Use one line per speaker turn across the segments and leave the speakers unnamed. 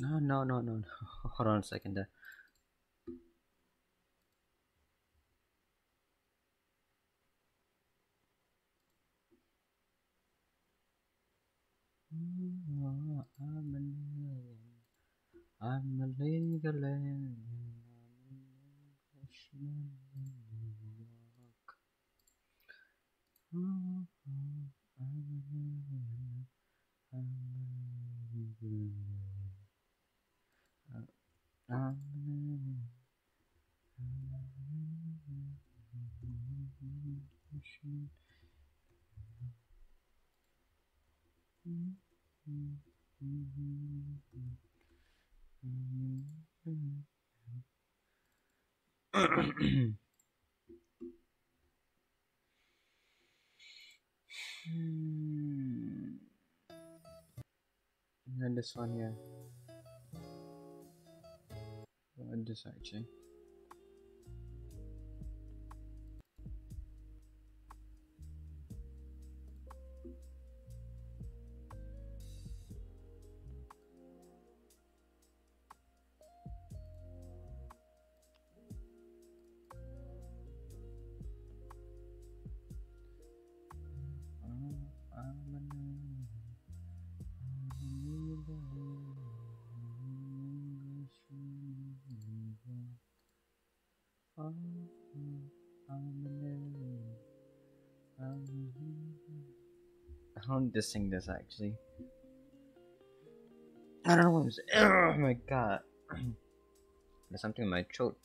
No, no, no, no, no. Hold on a second there. I'm a I'm a alien. I'm an Englishman in New York. I'm an alien. I'm an alien. I'm an Englishman. And this one here. And this actually. I don't need this actually. I don't know what was. Oh my god. There's something in my throat.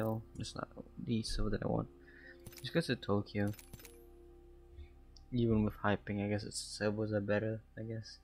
No, it's not the silver that I want. Just go to Tokyo. Even with hyping, I guess its silvers are better, I guess.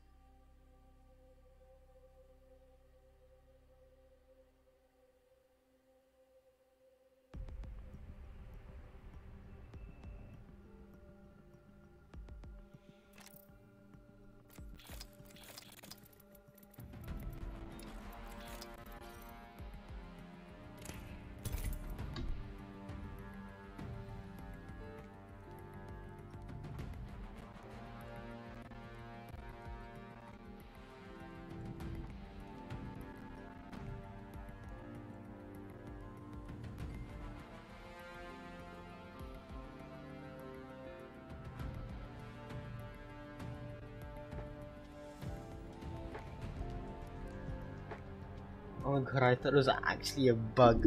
Oh my god, I thought it was actually a bug.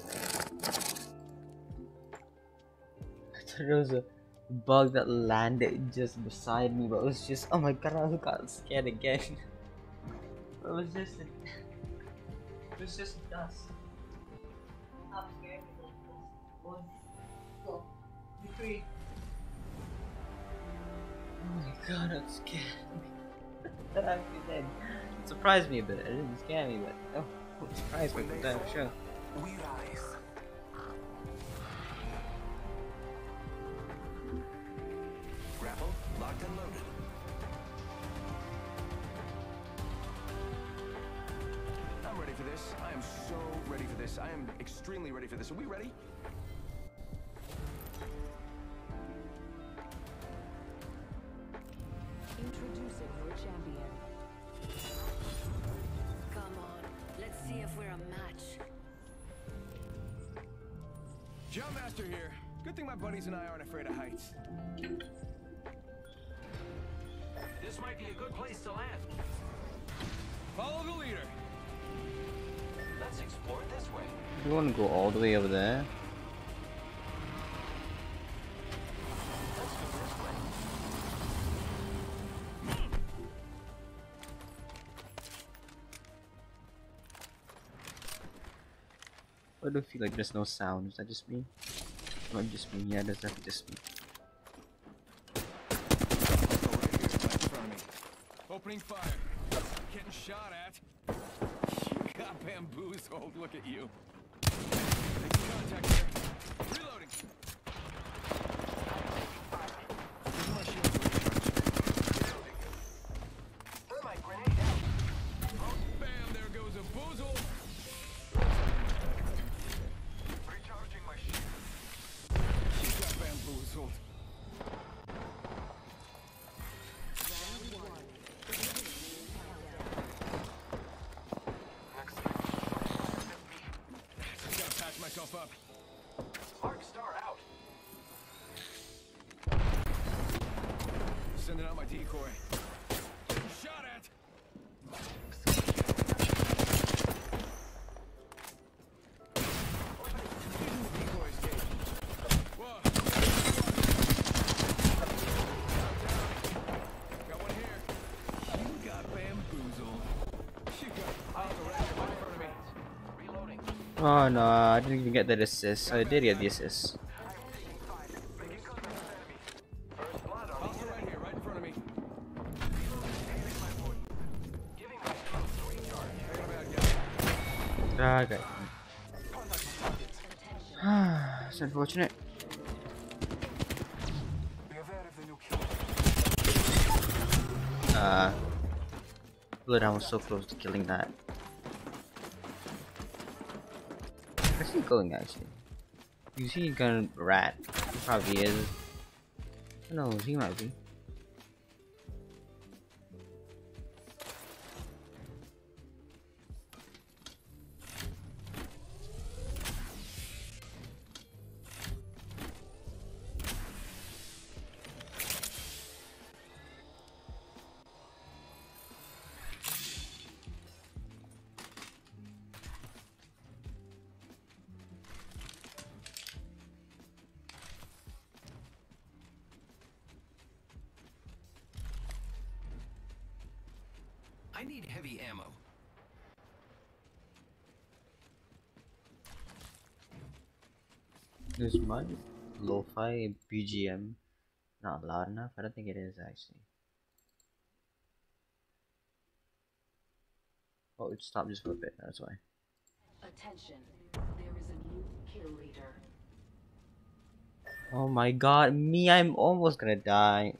I thought it was a bug that landed just beside me, but it was just, oh my god, I got scared again. it was just, a, it was just dust. I'm scared. One, two, three. Oh my god, I'm scared. surprised me a bit. It didn't scare me, but oh, it surprised me for that sure.
We rise. sort of
feel like there's no sound. Is that just me? Not just me. Yeah, that's definitely just me.
Opening fire. Getting shot at. You got bamboozled. Look at you. Making contact. Sending out my decoy. Shot at.
Oh no, I didn't even get that assist. I did get the assist.
Guy.
Ah, it's unfortunate.
Be aware of the new kill.
Uh, Bloodhound was so close to killing that. Where's he going actually? You see he's gonna rat. He probably is. No, he might be. There's one lo-fi BGM not loud enough. I don't think it is actually. Oh, it stopped just for a bit. That's why.
Attention. There is a new kill leader.
Oh my god, me! I'm almost gonna die.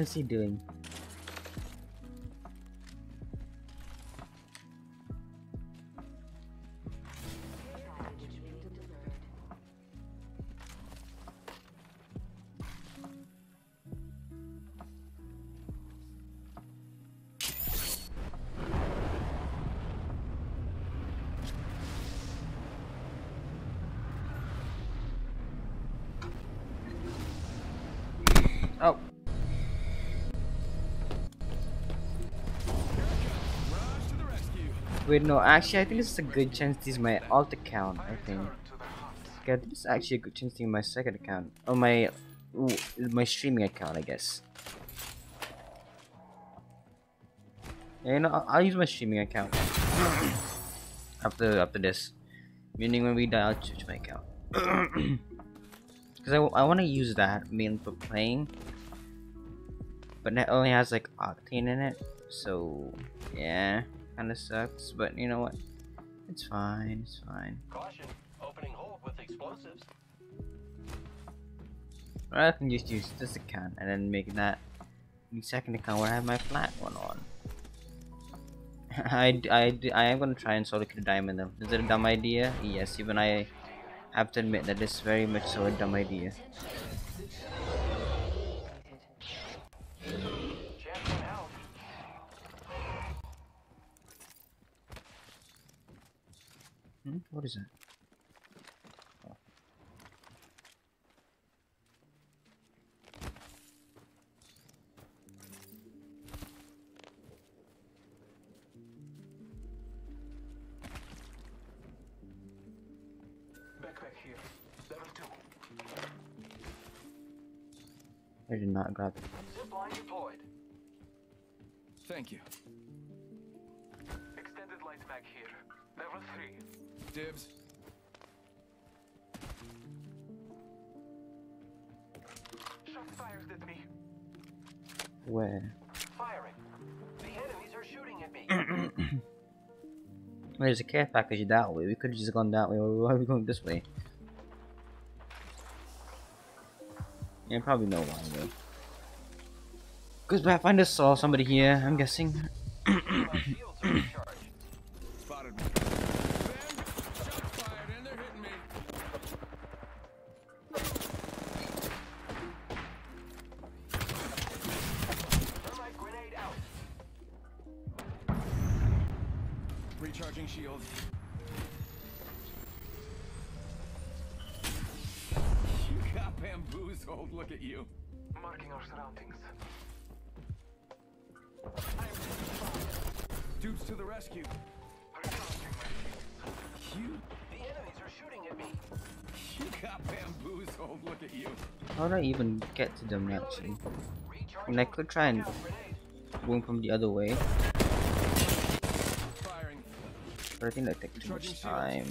What is he doing? Wait, no. Actually, I think this is a good chance to use my alt account. I think. Okay, this is actually a good chance to use my second account. Oh, my, ooh, my streaming account, I guess. Yeah, you know, I'll, I'll use my streaming account after after this. Meaning when we die, I'll switch my account. Because I, I want to use that main for playing. but it only has like octane in it, so yeah, kind of sucks. But you know what? It's fine. It's fine.
Caution, opening hold with explosives.
Or I can just use this account and then make that the second account where I have my flat one on. I, I, I am gonna try and solo kill diamond though. Is it a dumb idea? Yes, even I have to admit that it's very much so a dumb idea. Hmm? What is that? Oh.
Backpack here. Level 2.
I did not grab it.
Zipline deployed.
Thank you.
Extended light mag here. Level 3.
Dibs.
Shots fired at me.
Where?
Firing. The enemies are shooting at me.
There's a care package that way. We could have just gone that way. Why are we going this way? Yeah, probably know why though. Because Pathfinder saw somebody here, I'm guessing. Get to them actually? And I could try and
grenade.
from the other way, but I think that takes too much time.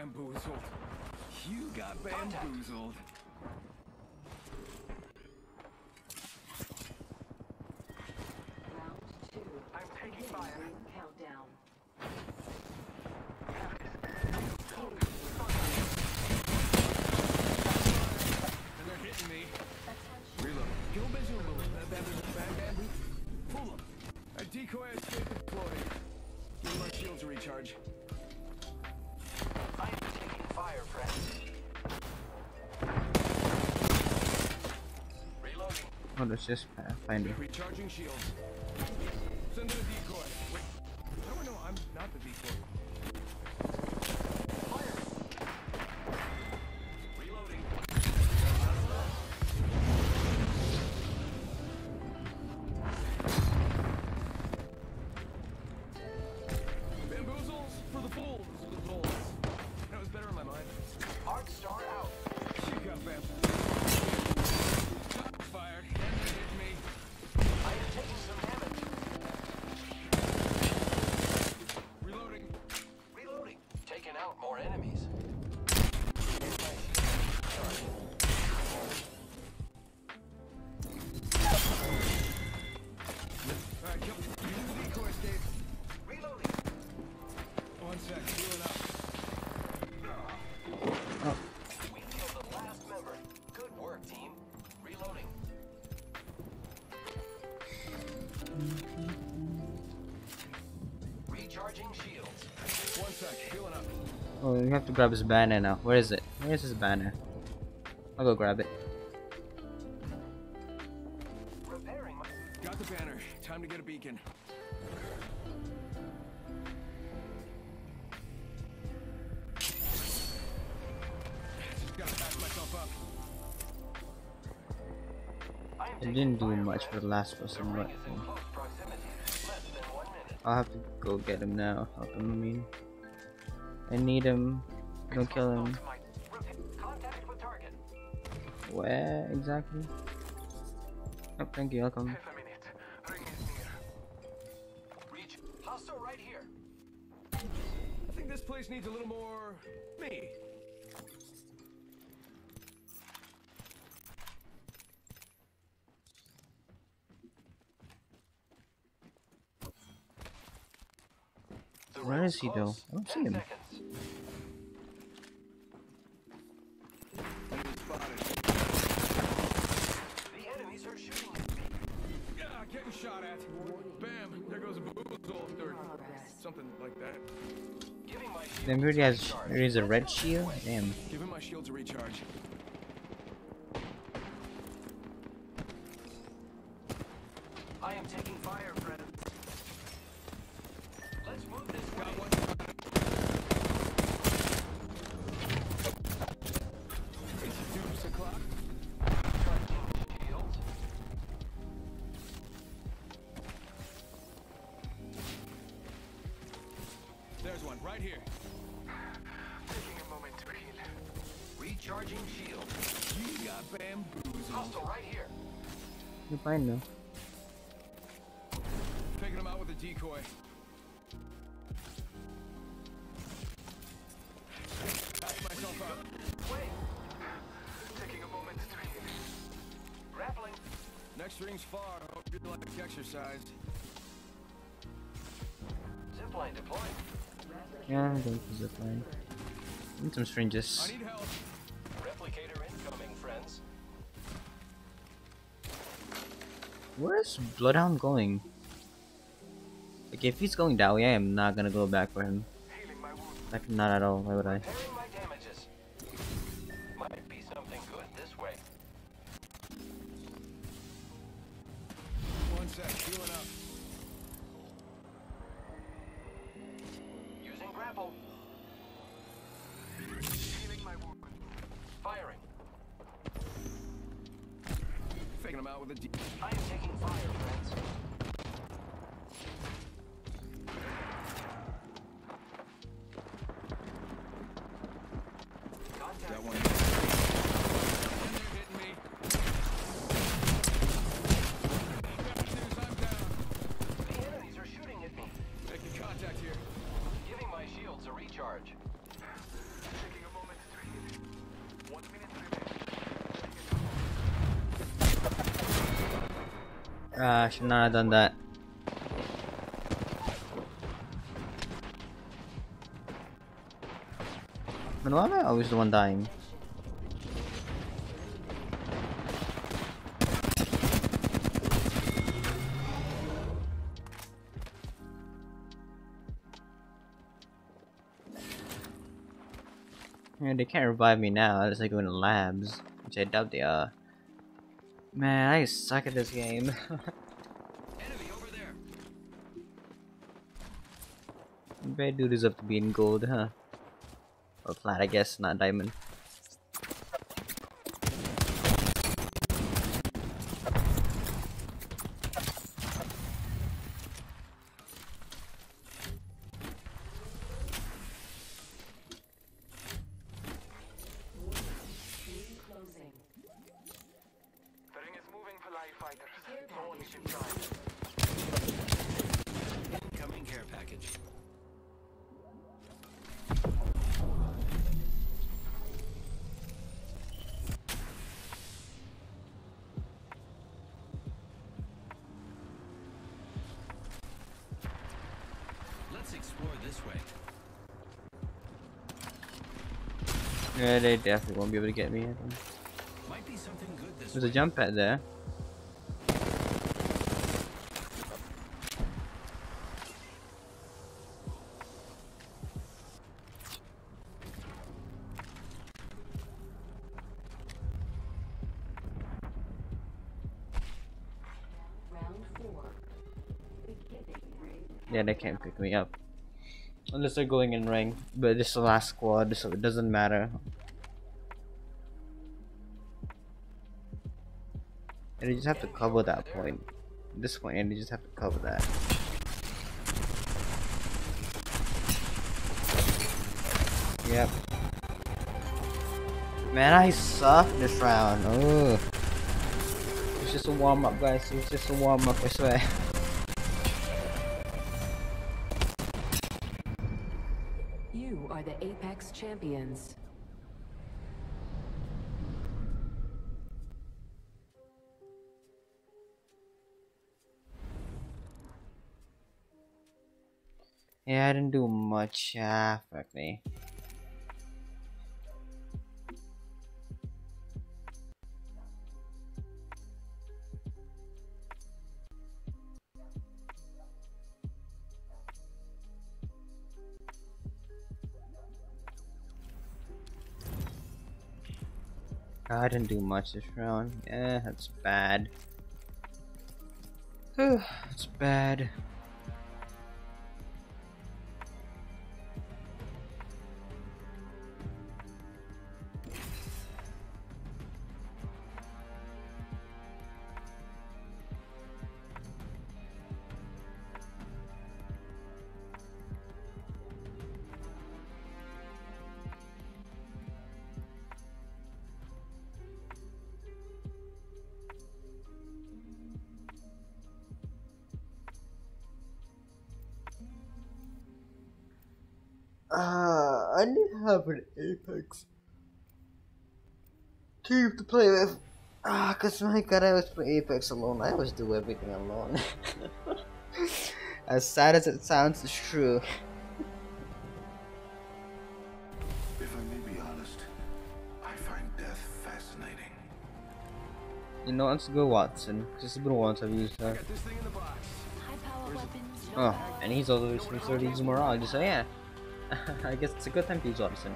Bamboozled. You got bamboozled.
Reloading.
Oh, that's just uh, Pathfinder.
Recharging shields. Send decoy.
Oh, we have to grab his banner now. Where is it? Where is his banner? I'll go grab it.
Repairing.
Got the banner. Time to get a beacon. Just gotta patch myself up.
I
It didn't do much for the last person, but
is in close proximity. Less than one minute.
I'll have to go get him now. Help him, I mean. I need him. Don't kill him. Where exactly? Oh, thank you, welcome. He, though? I don't see him.
seconds.
Enemy spotted.
The enemies are shooting at me.
Yeah, getting shot at. Bam! There goes a boozle. Or something like that.
Giving my shield
Then really has
recharge.
a red shield? Damn.
Give him my shield to recharge.
I am taking fire,
You're fine though.
Taking him out with a decoy. Patch myself up.
Wait. Taking a moment to heal. Grappling.
Next ring's far. Hope you like exercise.
Zipline deployed.
Yeah, I'm going to zip line. Need some
I
syringes.
need help.
Where's Bloodhound going? Like, if he's going that way, I am not gonna go back for him. Like, not at all. Why would I? Should not have done that. Man, why am I always the one dying? Yeah, they can't revive me now unless I go into labs, which I doubt they are. Man, I suck at this game. Bad dude is up to being gold, huh? Or flat, I guess, not diamond.
Closing.
The ring is moving for life fighters. No one is inside.
Incoming care package.
Let's explore this way.
Yeah, they definitely won't be able to get me.
Might be something good this
There's a jump pad there.
Round four. Beginning ring.
Yeah, they can't pick me up. Unless they're going in rank. But this is the last squad, so it doesn't matter. And you just have to cover that point. This point, and you just have to cover that. Yep. Man, I suck this round. Ugh. It's just a warm up, guys. It's just a warm up, I swear.
Champions.
Yeah, I didn't do much. Ah, fuck me. I didn't do much this round. Yeah, that's bad. that's bad. Cause my god, I was playing Apex alone. I always do everything alone. as sad as it sounds, it's true.
If I may be honest, I find death fascinating.
You know, let's go Wattson. Cause it's been a once I've used that.
This thing in the box.
High power weapons. no
Oh,
bad.
and he's always started using Mirage, so yeah. I guess it's a good time to use
Wattson.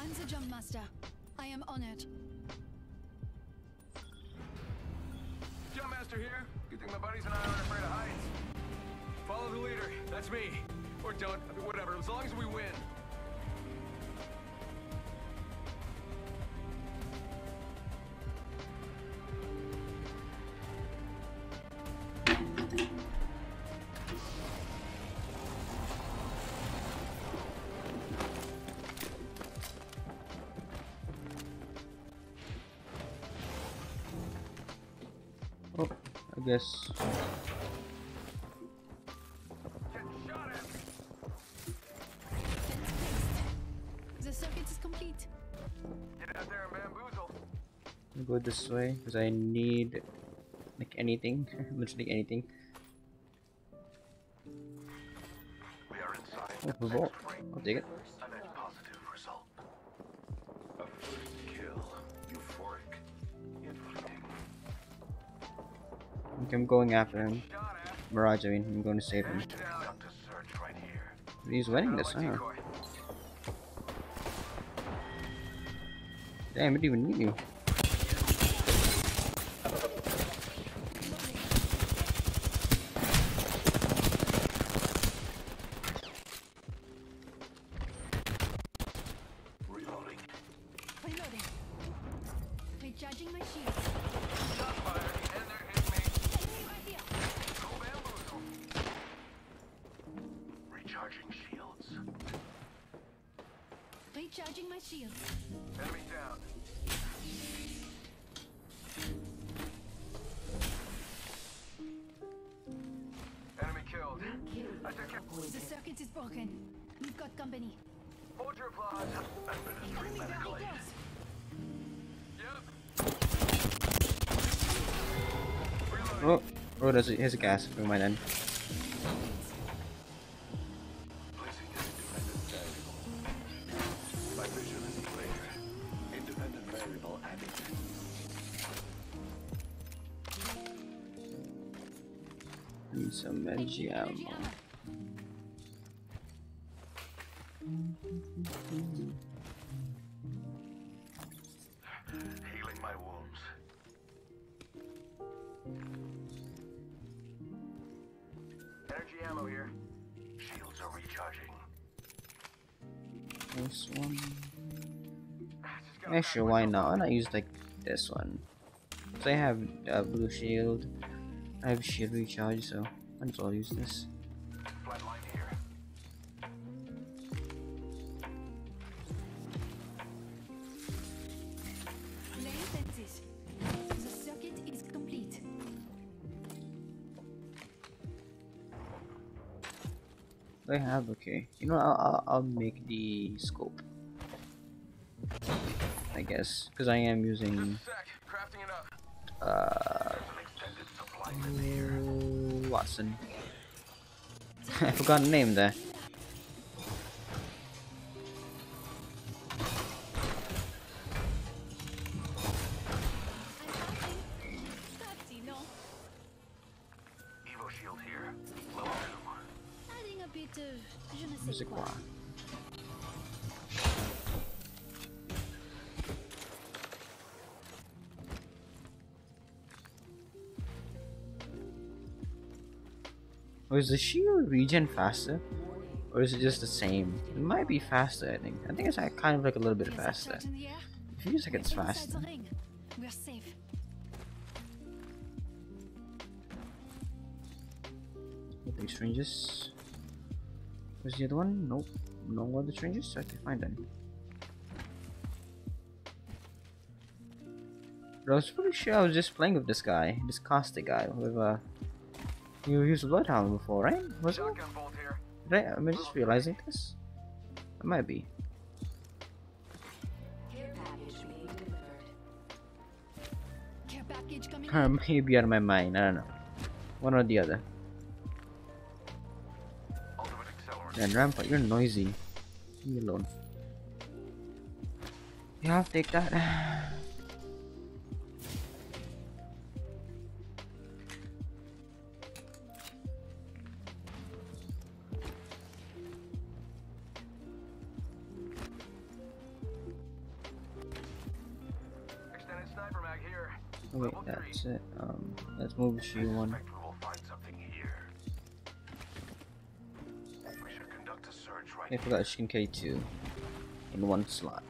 I'm the jump master. I am honored.
Jump Master here. Good thing my buddies and I aren't afraid of heights. Follow the leader. That's me. Or don't. Whatever. As long as we win.
I guess.
Getting shot at.
The circuit is complete.
Get out there and bamboozle.
Go this way because I need like anything, literally anything.
We are inside.
Oh. I'll take it. I'm going after him. Mirage, I mean, I'm going to save him. He's winning this, huh? Damn, I didn't even need you. Here's a gas. Then.
Independent variable added.
Need some energy ammo. This one. Actually, why not? Why not use like this one? Cause I have uh, blue shield. I have shield recharge, so I might as well use this. I have okay. You know, I'll I'll, I'll make the scope. I guess because I am using
Sec, crafting it up.
uh
An extended supply in
Wattson. I forgot the name there. Oh, is the shield regen faster? Or is it just the same? It might be faster, I think. I think it's like, kind of like a little bit
a
faster. feels like it's faster.
We're safe.
Strangers? Where's the other one? Nope. No other strangers? I can find them. But I was pretty sure I was just playing with this guy, this caster guy with uh you used Bloodhound before, right? Was it?
Shotgun bolt here.
Did I, am I just realizing this? It might be.
Care package being delivered.
Care package coming
Or maybe out of my mind, I don't know. One or the other.
Ultimate accelerant.
And Rampart, you're noisy. Leave me alone. Yeah, I'll take that. it. Um, let's move the shield one.
We will find something here. We should conduct a search right
I forgot can carry two in one slot.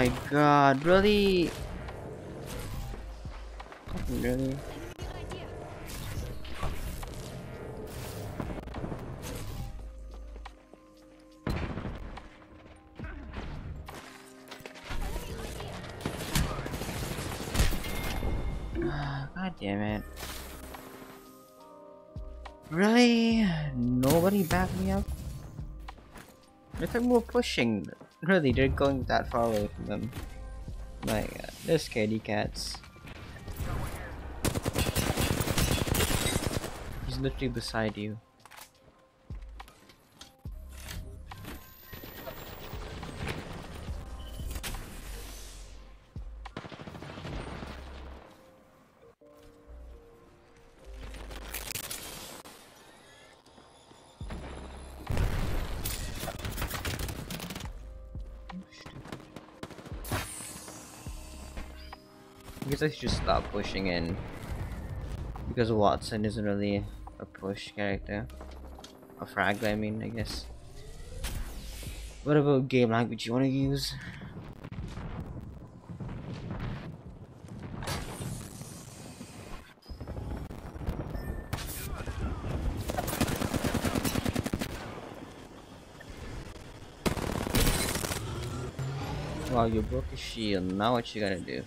My god, really? Really?
Here.
God damn it. Really? Nobody backed me up? I think we're pushing. Really, they're going that far away from them. My god, uh, they're scaredy cats. He's literally beside you. Guess I should just stop pushing in. Because Wattson isn't really a push character. A frag, I mean, I guess. What about game language you want to use. Oh, you broke a shield. Now what you gonna do?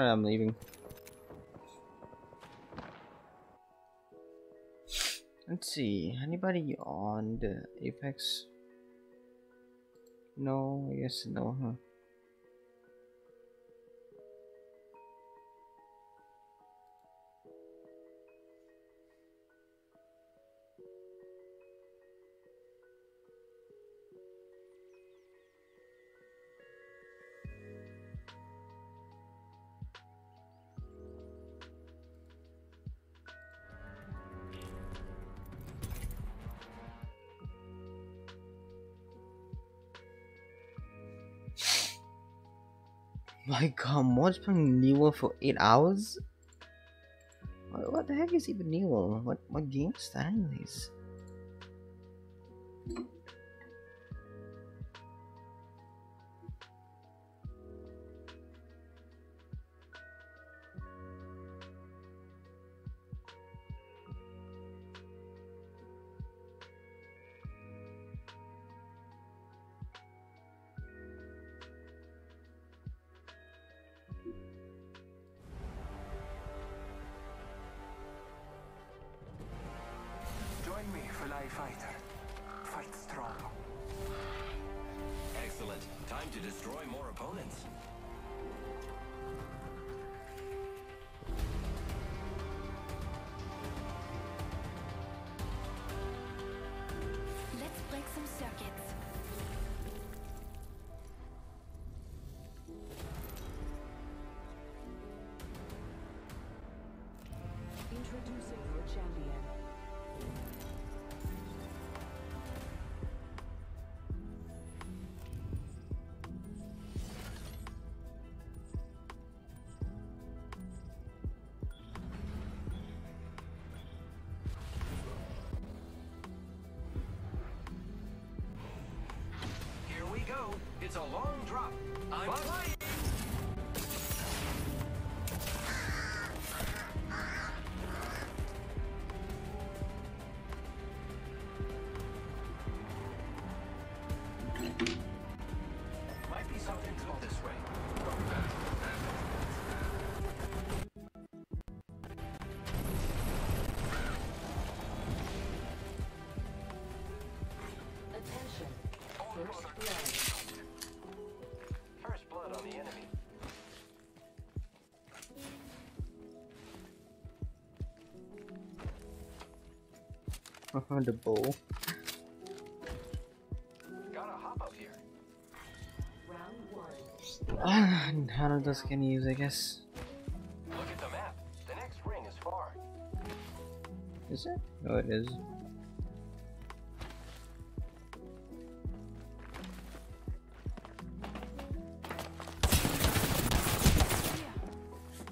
Alright, I'm leaving. Let's see. Anybody on the Apex? No, I guess no, huh? My god, Mod's playing Newell for 8 hours? What, what the heck is even Newell? What what game is that anyways?
The
bow.
Gotta hop up here.
Round one.
Ah, none of those can use, I guess.
Look at the map. The next ring is far.
Is it? No, it is.
Here.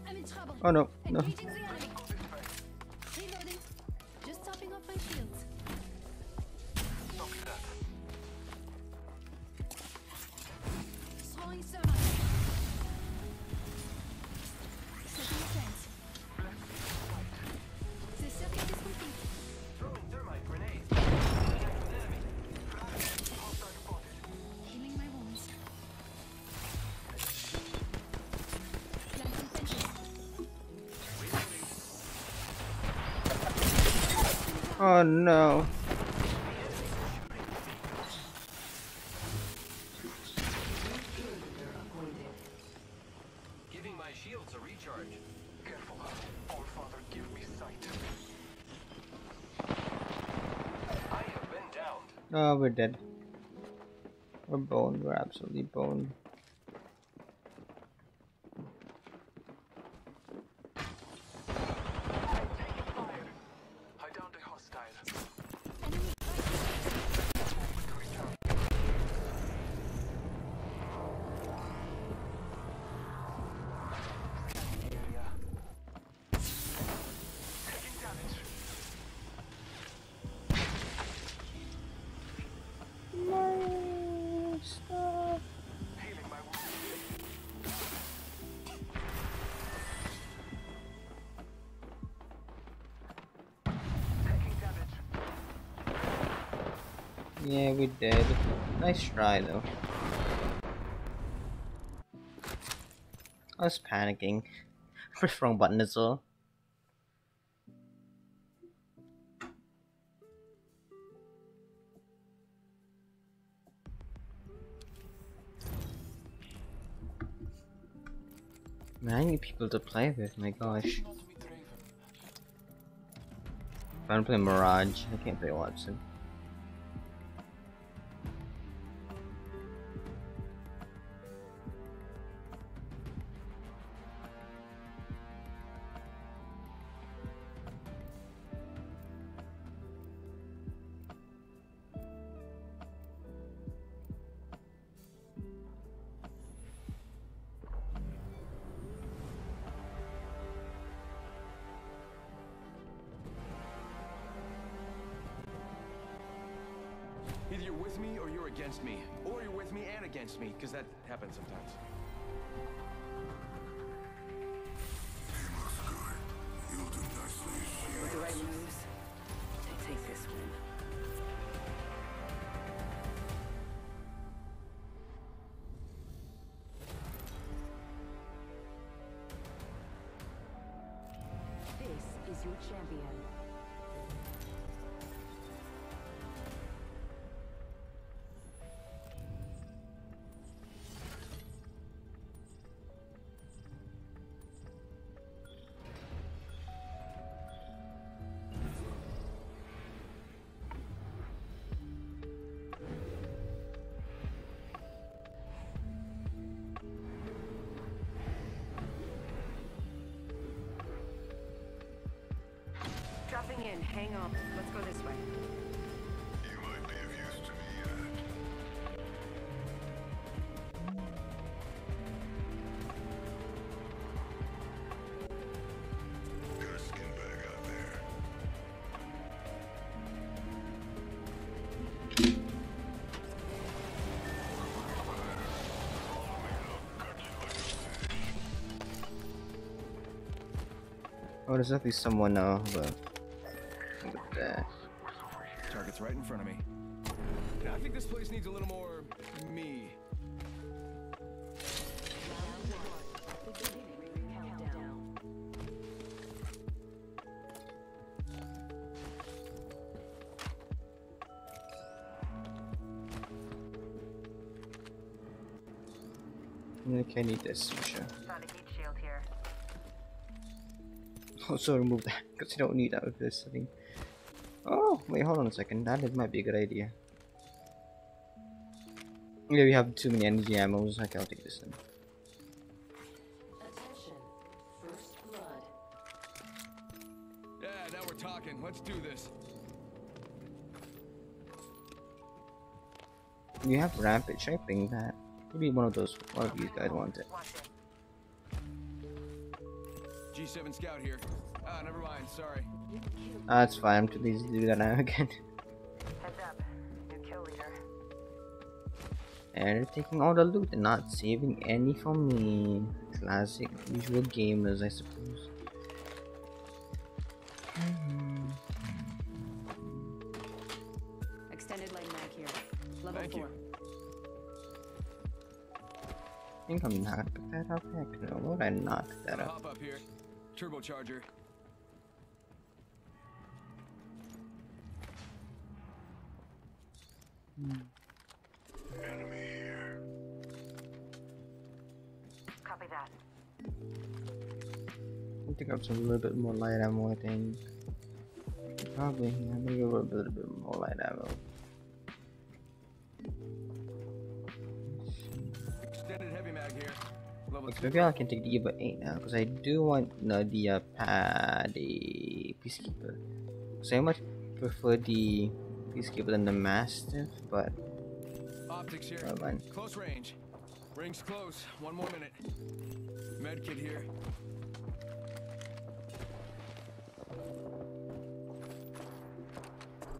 I'm in trouble.
Oh no, no.
Been downed.
Oh, we're dead. We're boned. We're absolutely boned. We did. Nice try though. I was panicking. Press wrong button as well. Man, I need people to play with, my gosh.
Not with Raven.
I want to play Mirage. I can't play
Wattson.
Oh, there's definitely someone now, but. Look at that.
Target's right in front of me. Yeah, I think this place needs a little more me.
Okay, I need this for sure. Also remove that because you don't need that with this thing. Oh, wait, hold on a second. That is, might be a good idea. Yeah, we have too many energy ammos. Okay, I'll take this then.
Attention. First blood.
Yeah, now we're talking. Let's do this.
You have rampage. Should I bring that? Maybe one of those. One of you guys want it.
G7 Scout here. Ah, never mind. Sorry.
Ah, it's fine. I'm too lazy to do that now again.
Heads up. New kill leader.
And they're taking all the loot and not saving any for me. Classic, usual gamers, I suppose.
Extended lane mag here. Level
Thank
four.
you.
I think I'm knocked that up. Heck no, why would I knock that up?
Hop up here. Turbocharger. Hmm.
Enemy here.
Copy that.
I think I'm a little bit more light ammo, I think. Probably, yeah, maybe a little bit, a little bit more light ammo. Okay,
two.
maybe I can take the Eva 8 now because I do want no, the uh, pa- the Peacekeeper. So I much prefer the Peacekeeper than the Mastiff, but
Optics here.
never mind.
Close range. Rings close. One more minute. Medkit here.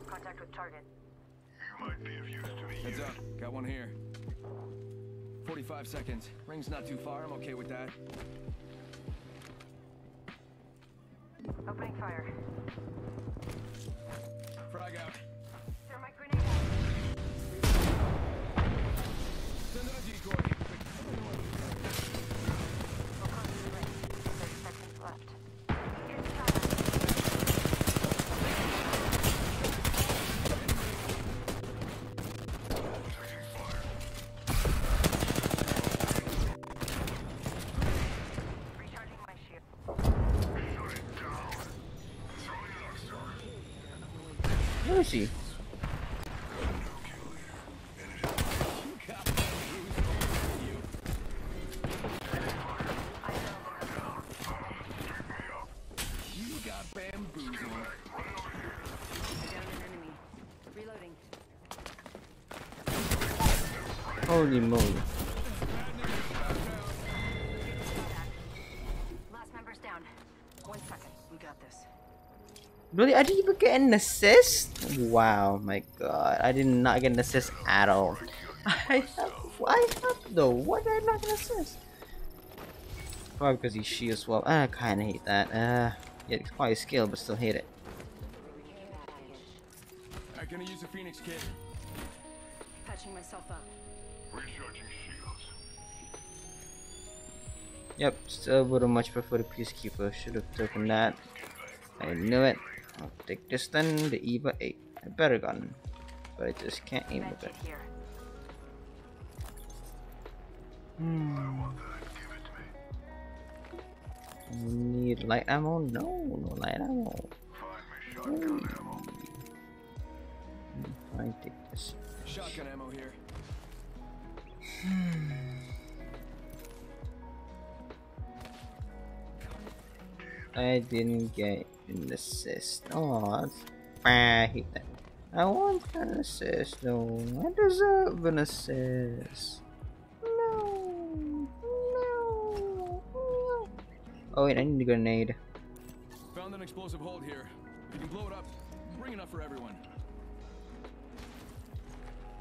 Contact with target.
You might be of use to me.
Heads up. Got one here. 45 seconds. Ring's not too far. I'm okay with that.
Opening fire.
Frag out. Got
this.
Really, I didn't even get an assist. Wow, my God, I did not get an assist at all. I have, I have though. Why did I not get an assist? Probably because he shield well. I kind of hate that. Uh, yeah, it's quite a skill, but still hate it.
I'm gonna use a Phoenix kit.
Patching myself up.
Yep, still would have much preferred a peacekeeper. Should have taken that. I knew it. I'll take this then, the Eva 8. A better gun. But I just can't aim with it. Hmm. We need light ammo? No, no light ammo.
Find me shotgun ammo.
I take this.
Shotgun ammo here. Hmm.
I didn't get an assist. Oh, that's I hate that. I want an assist though. I deserve an assist. No, no, no. Oh wait, I need a grenade.
Found an explosive hold here. If you can blow it up, bring enough for everyone.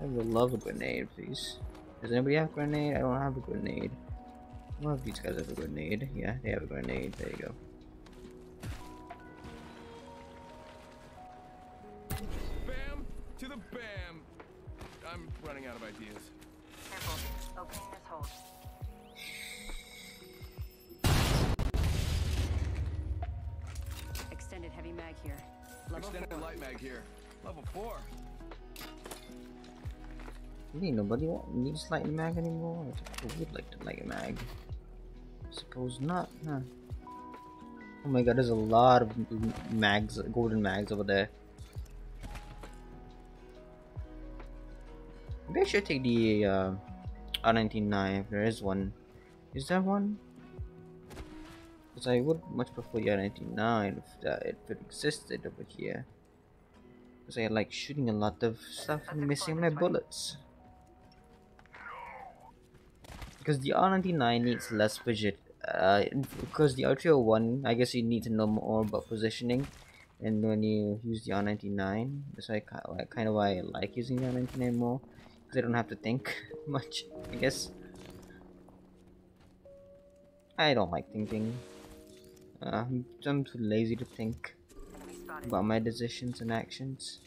I would love a grenade, please. Does anybody have a grenade? I don't have a grenade. One of these guys have a grenade. Yeah, they have a grenade. There you go.
Bam to the bam. I'm running out of ideas.
Careful. Opening this hold. Extended heavy mag here. Level
Extended
four.
light mag here. Level four.
Really, nobody needs light mag anymore? I would like to light a mag. Suppose not, huh? Oh my god, there's a lot of mags, golden mags over there. Maybe I should take the uh, R99 if there is one. Is there one? Because I would much prefer the R99 if, that, if it existed over here. Because I like shooting a lot of stuff and missing my bullets. Because the R99 needs less budget. Uh, because the R301, I guess you need to know more about positioning. And when you use the R99, that's ki- kind of why I like using the R99 more. Because I don't have to think much, I guess. I don't like thinking. Uh, I'm too lazy to think about my decisions and actions.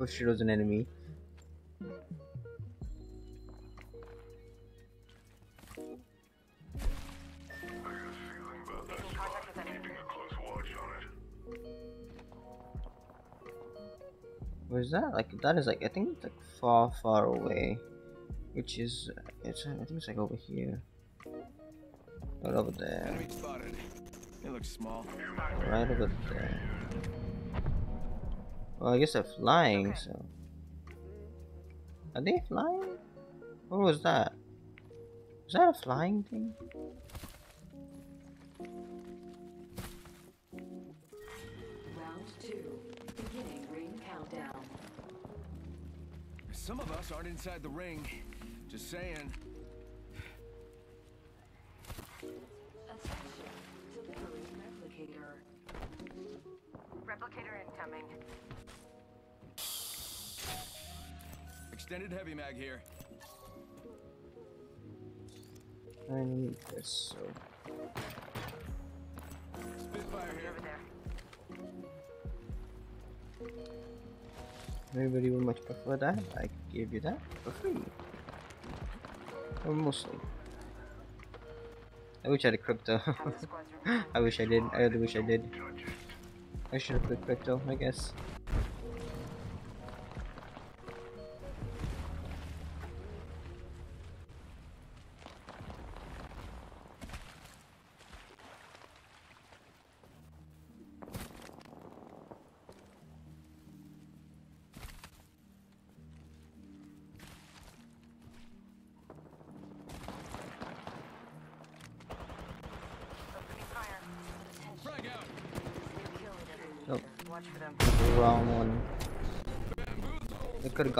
For sure it was an enemy.
Making contact with enemy.
Where's that? Like that is like I think it's like far far away. Which is it's I think it's like over here. Right over there.
It looks small.
Right over there. Well I guess they're flying, so Are they flying? What was that? Is that a flying thing?
Round two. Beginning ring countdown.
Some of us aren't inside the ring. Just saying.
Everybody would much prefer that. I give you that for free. Or mostly. I wish I had
a crypto.
I wish I did. I really wish I did. I should have put crypto, I guess.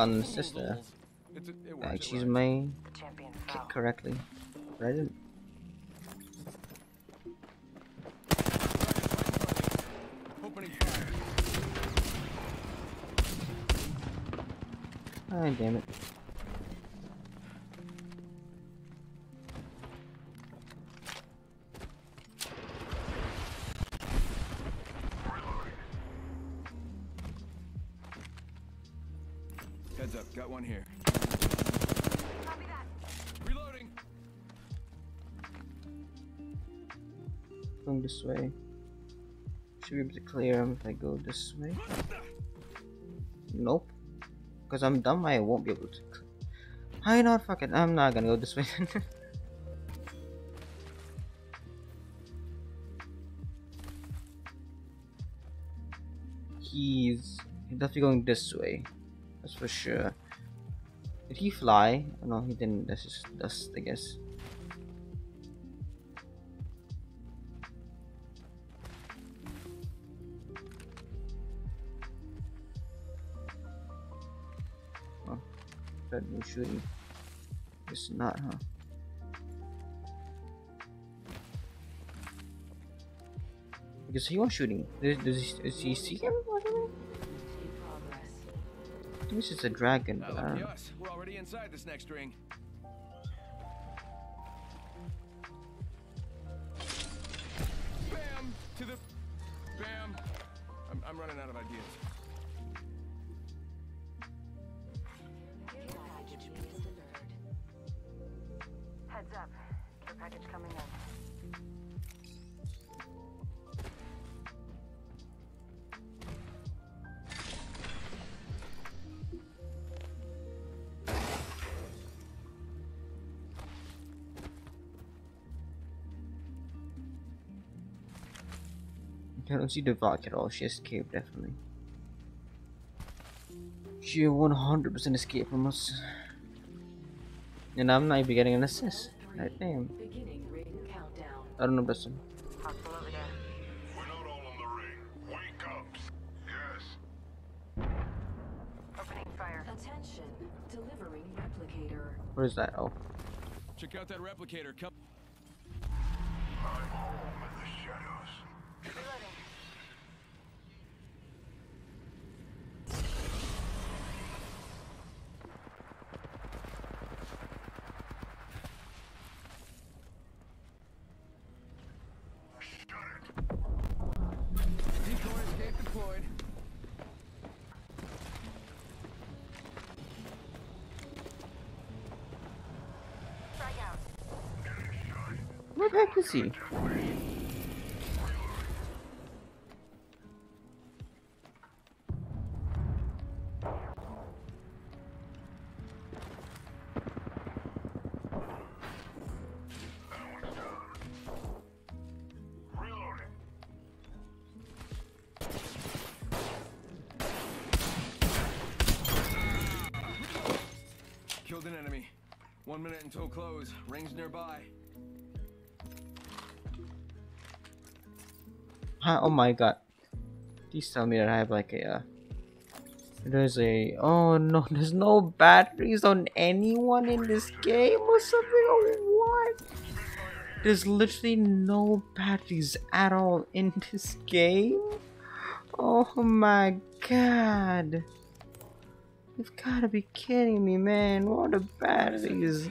Gotten the sister. Like she's kick correctly. Didn't. Ah, damn it. Clear him if I go this way. Nope. Because I'm dumb, I won't be able to. I ah, know, fuck it. I'm not gonna go this way. He's definitely going this way. That's for sure. Did he fly? No, he didn't. That's just dust, I guess. Was shooting. It's not, huh? Because he was shooting. Does, does, he, does he see him? or something?
In progress.
I think this is a dragon, but I don't um,
us. We're already inside this next ring. Bam! To the...
see the Valk at all. She escaped, definitely. She 100% escaped from us. And I'm not even getting an assist. God damn.
Beginning ring countdown.
I don't know this one.
Hostile over there.
We're not all in the ring. Wake up. Yes.
Opening fire.
Attention. Delivering replicator.
Where is that? Oh.
Check out that replicator. Come... enemy. One minute until close. Rings nearby.
Huh? Oh my god. Please tell me that I have like a. Uh, there's a. Oh no, there's no batteries on anyone in this game or something or what? There's literally no batteries at all in this game? Oh my god. You've gotta be kidding me, man. What are batteries?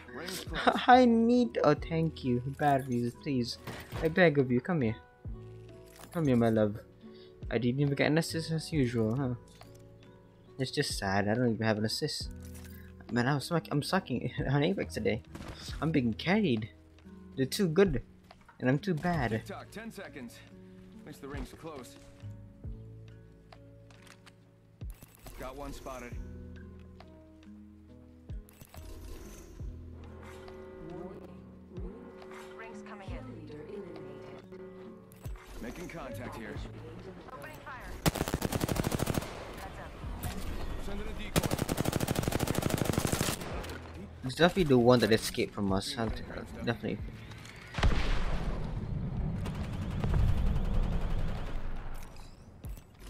I need. Oh, thank you. Batteries, please. I beg of you, come here. Come here, my love. I didn't even get an assist as usual, huh? It's just sad. I don't even have an assist. Man, I'm, suck- I'm sucking on Apex today. I'm being carried. They're too good, and I'm too bad.
Tick tock, 10 seconds. At least the ring's close. Got one spotted.
Rings coming in.
Leader.
Making contact here.
Opening fire. Heads up.
Sending a decoy.
It's definitely the one that escaped from us. I'll definitely.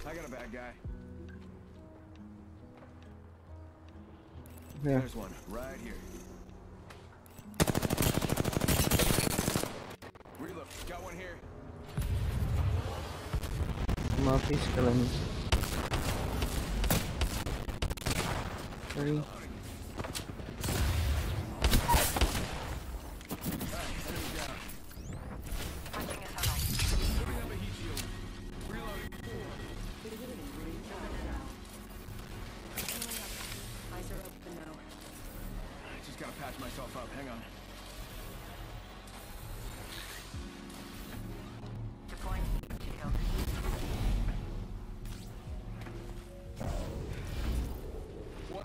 I got a bad guy.
Yeah.
There's one right here. Reload. Got one here.
Come on, please. Hurry.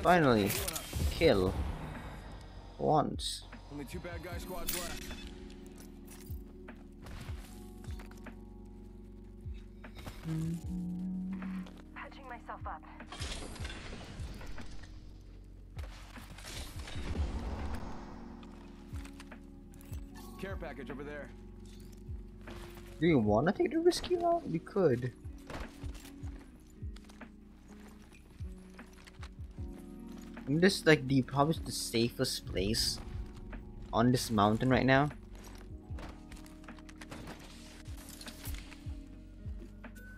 Finally.
second, healing up.
Kill. Once.
Only two bad guy squads left.
Patching myself up.
Care package over there.
Do you want to take the risky route? We could. I'm just like the probably the safest place on this mountain right now.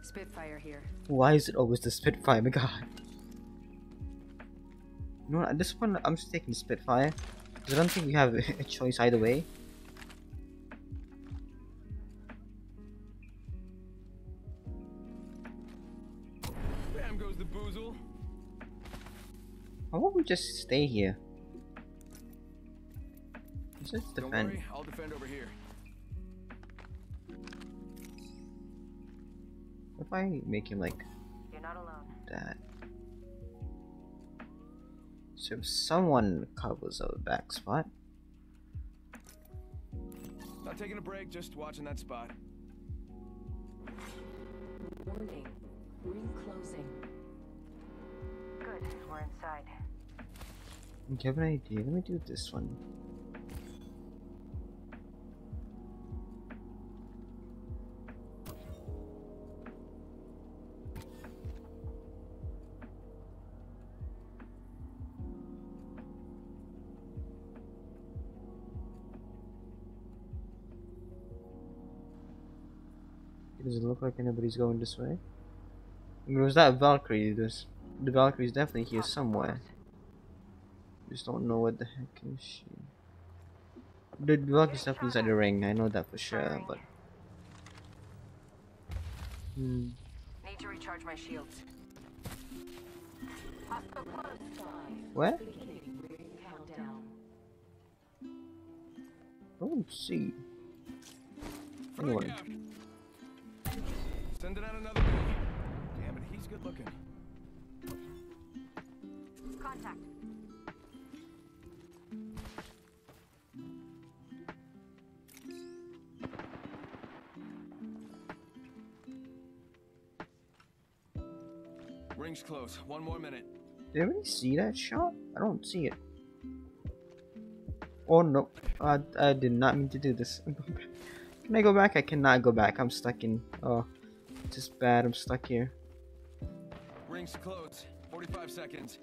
Spitfire here.
Why is it always the Spitfire? My god. You know what, at this point I'm just taking the Spitfire. Because I don't think we have a choice either way. How about just stay here? Let's just
Don't
defend.
worry, I'll defend over here.
If I make him like
You're not alone.
that. So if someone covers our back spot.
Not taking a break, just watching that spot.
Warning. Ring closing.
Good. We're inside.
I have an idea. Let me do this one. Does it look like anybody's going this way? I mean, was that Valkyrie? There's, the Valkyrie's definitely here somewhere. Just don't know what the heck is she. The dog is definitely inside the ring, I know that for sure, but... Hmm.
Need to recharge my shields. What? close.
Five.
Where?
Beginning ring countdown.
I don't see.
Frag
Anyway.
out. Sending out another. Damn it, he's good looking.
Contact.
Ring's close. One more minute.
Did I really see that shot? I don't see it. Oh no, I, I did not mean to do this. Can I go back? I cannot go back. I'm stuck in. Oh, this is bad. I'm stuck here.
Ring's close. 45 seconds.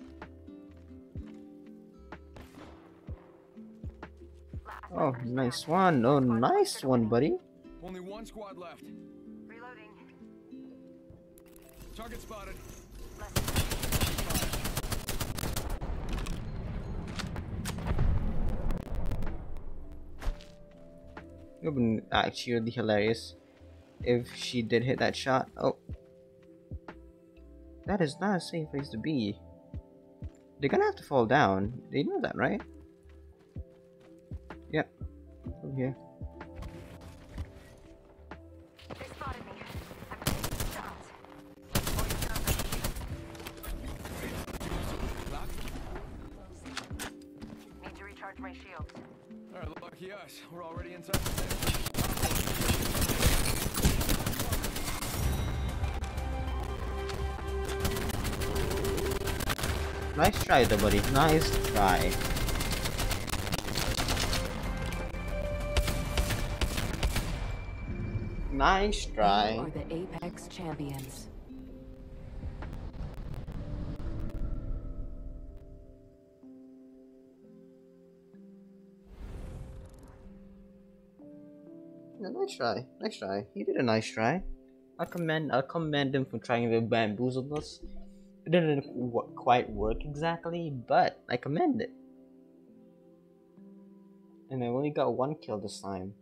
Oh, nice
down.
one. Oh,
Squad
nice one, buddy.
Only one squad left.
Reloading.
Target spotted.
It would been actually really hilarious if she did hit that shot. Oh. That is not a safe place to be. They're gonna have to fall down. They know that, right? Yep. Over here.
Lucky us. We're already inside.
Nice try though, buddy. Nice try. Nice
You
try.
are the Apex champions.
Nice try. Nice try. He did a nice try. I commend. I commend him for trying to bamboozle us. It didn't quite work exactly, but I commend it. And I only got one kill this time.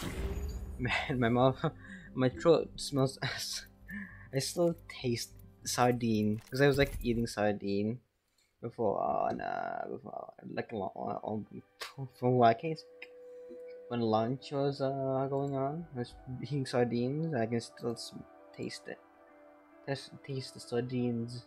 Man, my mouth, my throat smells. I still taste sardine because I was like eating sardine before uh, nah, before like on, long, um, from what when lunch was uh, going on, I was eating sardines. I can still taste it. Taste the sardines.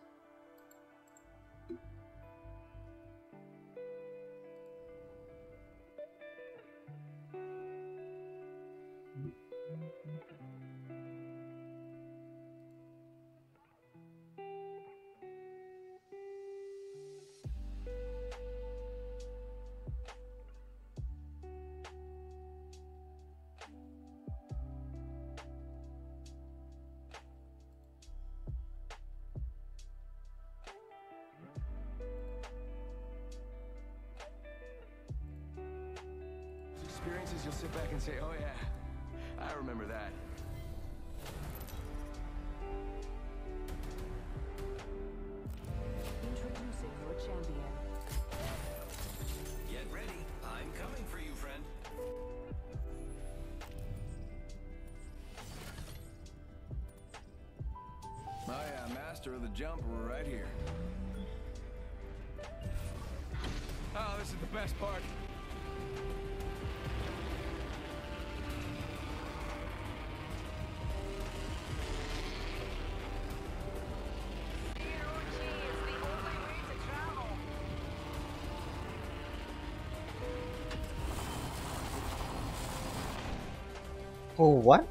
Oh
what?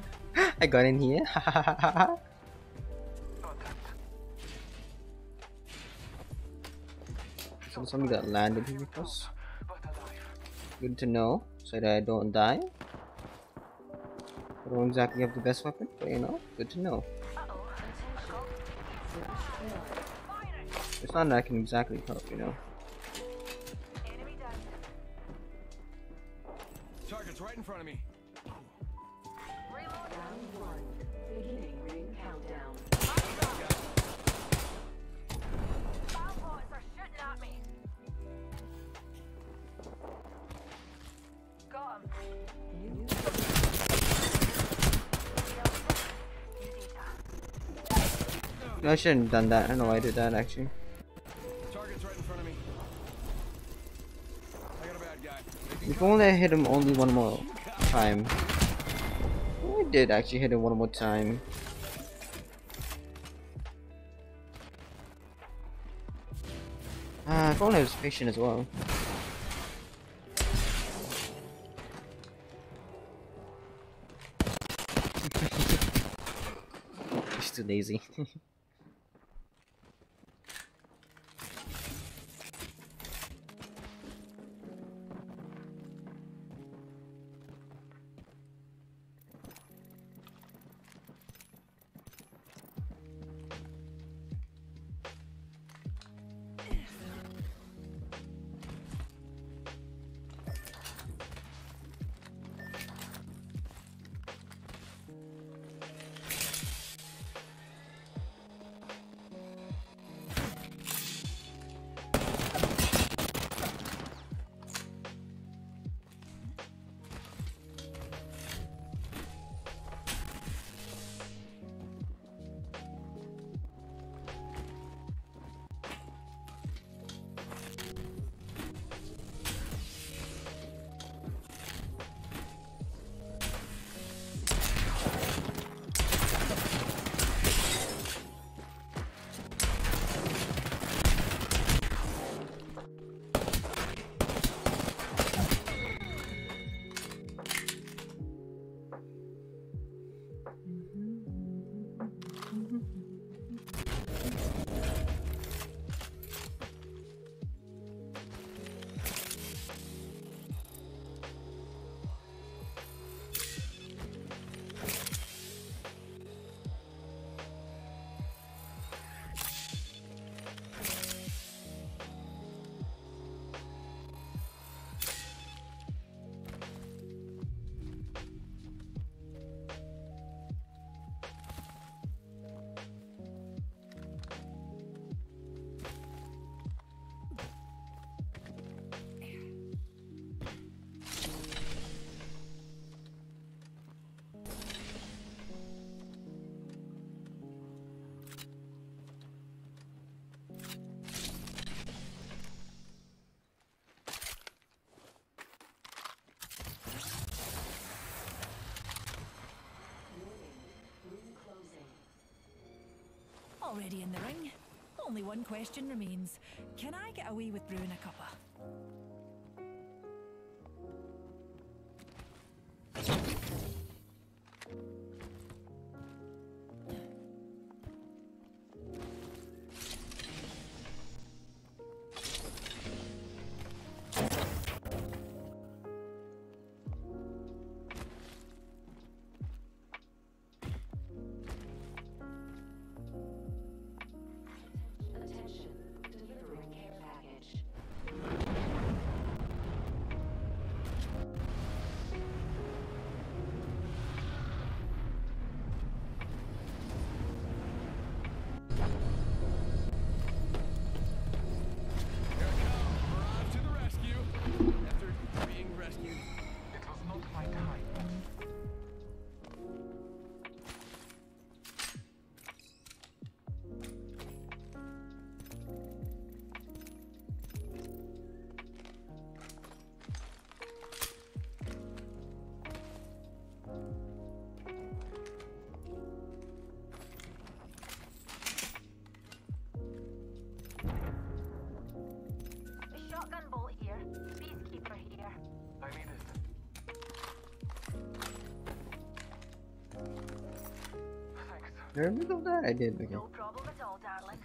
I got in here. so something that landed here with us. Good to know, so that I don't die. I don't exactly have the best weapon, but you know, good to know. It's not that I can exactly help, you know.
Target's right in front of me.
Shouldn't have done that. I don't know why I did that actually.
Target's right in front of me. I got a
If only I hit him only one more time. I did actually hit him one more time. Ah, if only I was patient as well. He's too lazy.
Already in the ring. Only one question remains. Can I get away with brewing a cuppa?
Did I remember that? I did. Okay.
No problem at all, darling.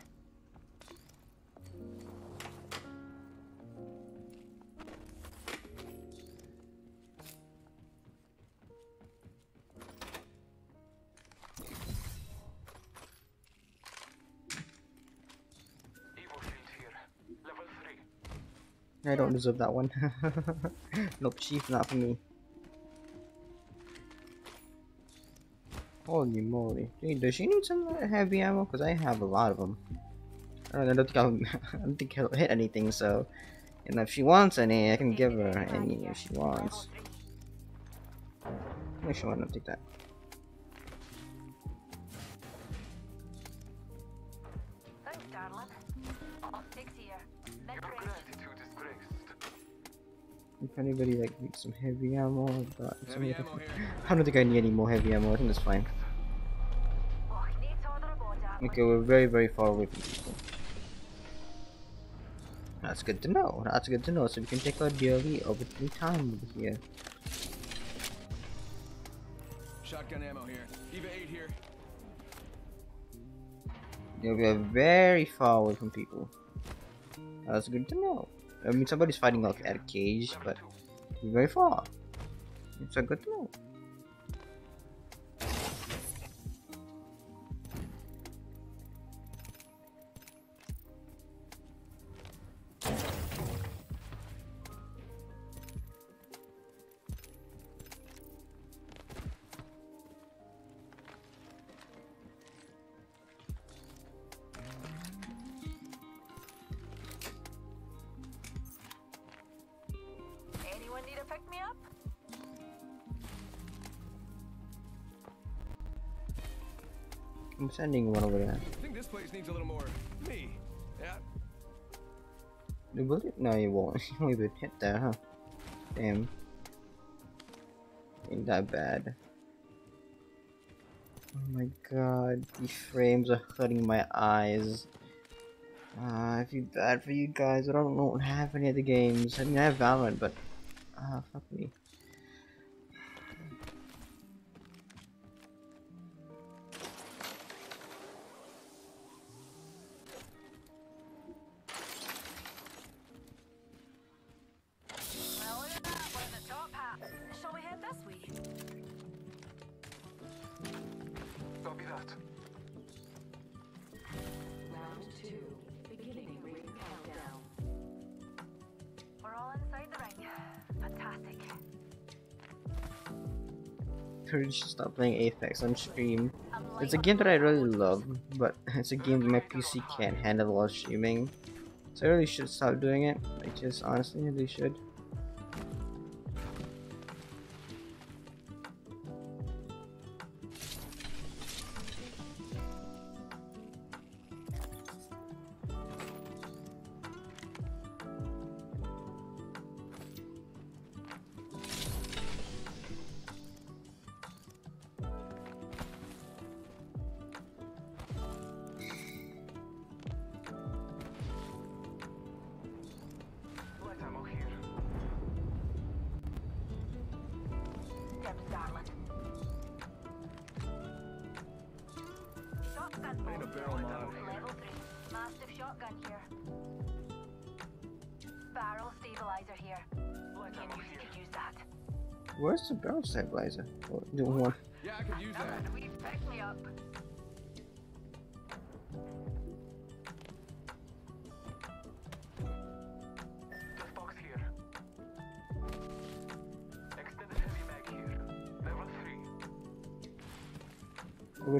Evo shield here. Level 3.
I don't deserve that one. nope, chief, not for me. Holy moly. Dude, does she need some uh, heavy ammo? Because I have a lot of them. I don't, I don't think I'll, I don't think I'll hit anything, so... And if she wants any, I can give her any if she wants. Actually, why not take that?
Thanks, darling. Optics here.
Your
Mid-range.
gratitude is graced.
If anybody like needs some heavy ammo, I've got some
Heavy ammo.
I don't think I need any more heavy ammo. I think that's fine. Okay, we're very very far away from people. That's good to know. That's good to know. So we can take our daily overtime time over here.
Shotgun ammo here. Eva 8 here.
Yeah, we are very far away from people. That's good to know. I mean, somebody's fighting like at a cage, but we're very far. It's a good to know. I'm sending one over there.
I think this place needs a little more me. Yeah.
Will it? No, you won't. You won't even hit that, huh? Damn. Ain't that bad. Oh my god, these frames are hurting my eyes. Ah, I feel bad for you guys. I don't, have any other games. I mean, I have Valorant, but ah, fuck me. Should stop playing Apex on stream. It's a game that I really love, but it's a game that my PC can't handle while streaming. So I really should stop doing it. I just honestly really should.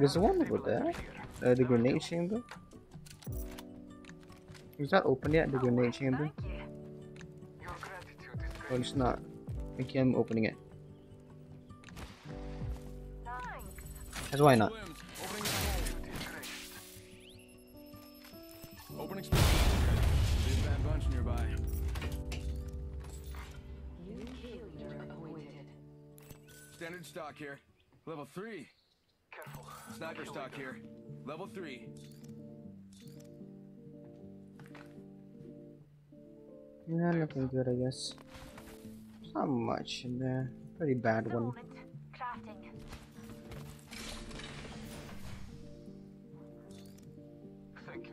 3.
Oh, there's one over there. Uh, the grenade chamber. Is that open yet? The grenade chamber? Oh, it's not. Okay, I'm opening it. That's why not.
The. Standard stock here. Level 3. Sniper stock here. Level 3.
Yeah, nothing good, I guess. Not much in there. Pretty bad one.
Crafting.
Thank you.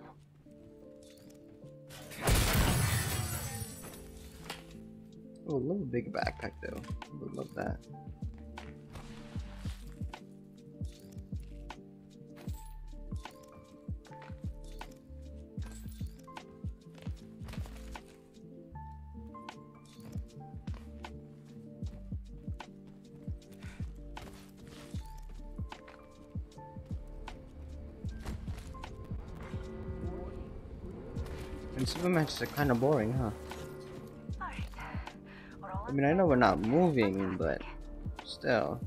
Oh, love a big backpack though. Would love that. Matches are kind of boring, huh?
Alright. We're all
I mean, I know we're not moving, but still.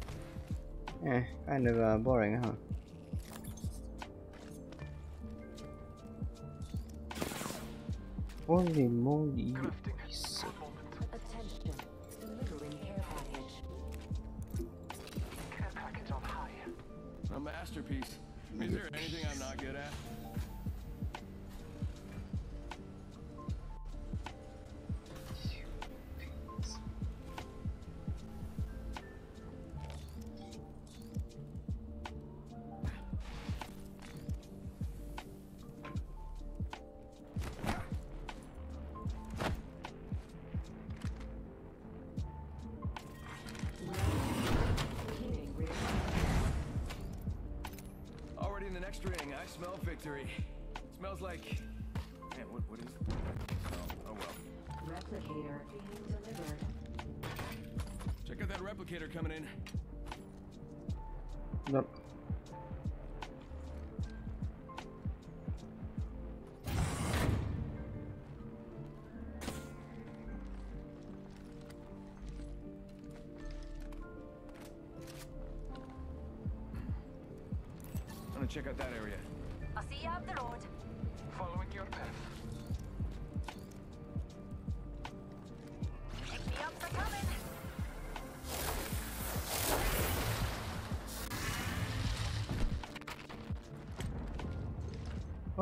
Eh, kind of uh, boring, huh? Holy moly.
Next ring. I smell victory. Smells like. Man, what, what is it? Oh, oh well.
Replicator being delivered.
Check out that replicator coming in.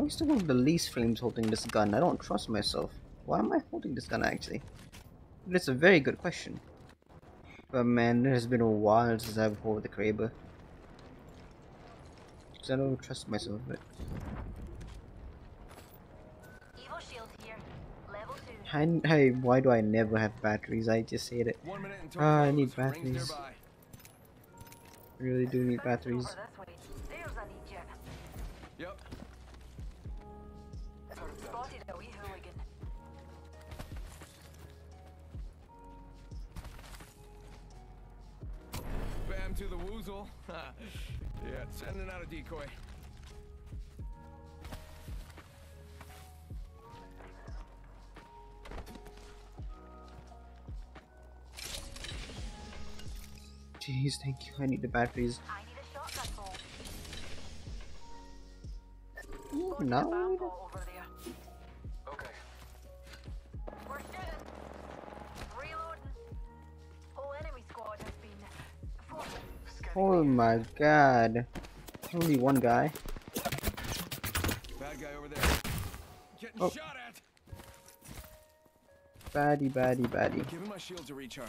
Why is the one with the least frames holding this gun? I don't trust myself. Why am I holding this gun actually? That's a very good question. But man, it has been a while since I've held the Kraber. Because I don't trust myself. But
Evo shield here. Level 2.
I, I, why do I never have batteries? I just hate it.
One minute until
Ah, I need batteries. I really do need batteries.
Over this way. There's an Egypt.
Yep. Bam to the woozle. yeah, sending out a decoy.
Jeez, thank you. I need the batteries.
I need a shotgun.
Ooh,
Got
now? Oh my god. Only one guy.
Bad guy over there. Getting
Oh.
shot at.
Baddie, baddie, baddie.
Giving my shield to recharge.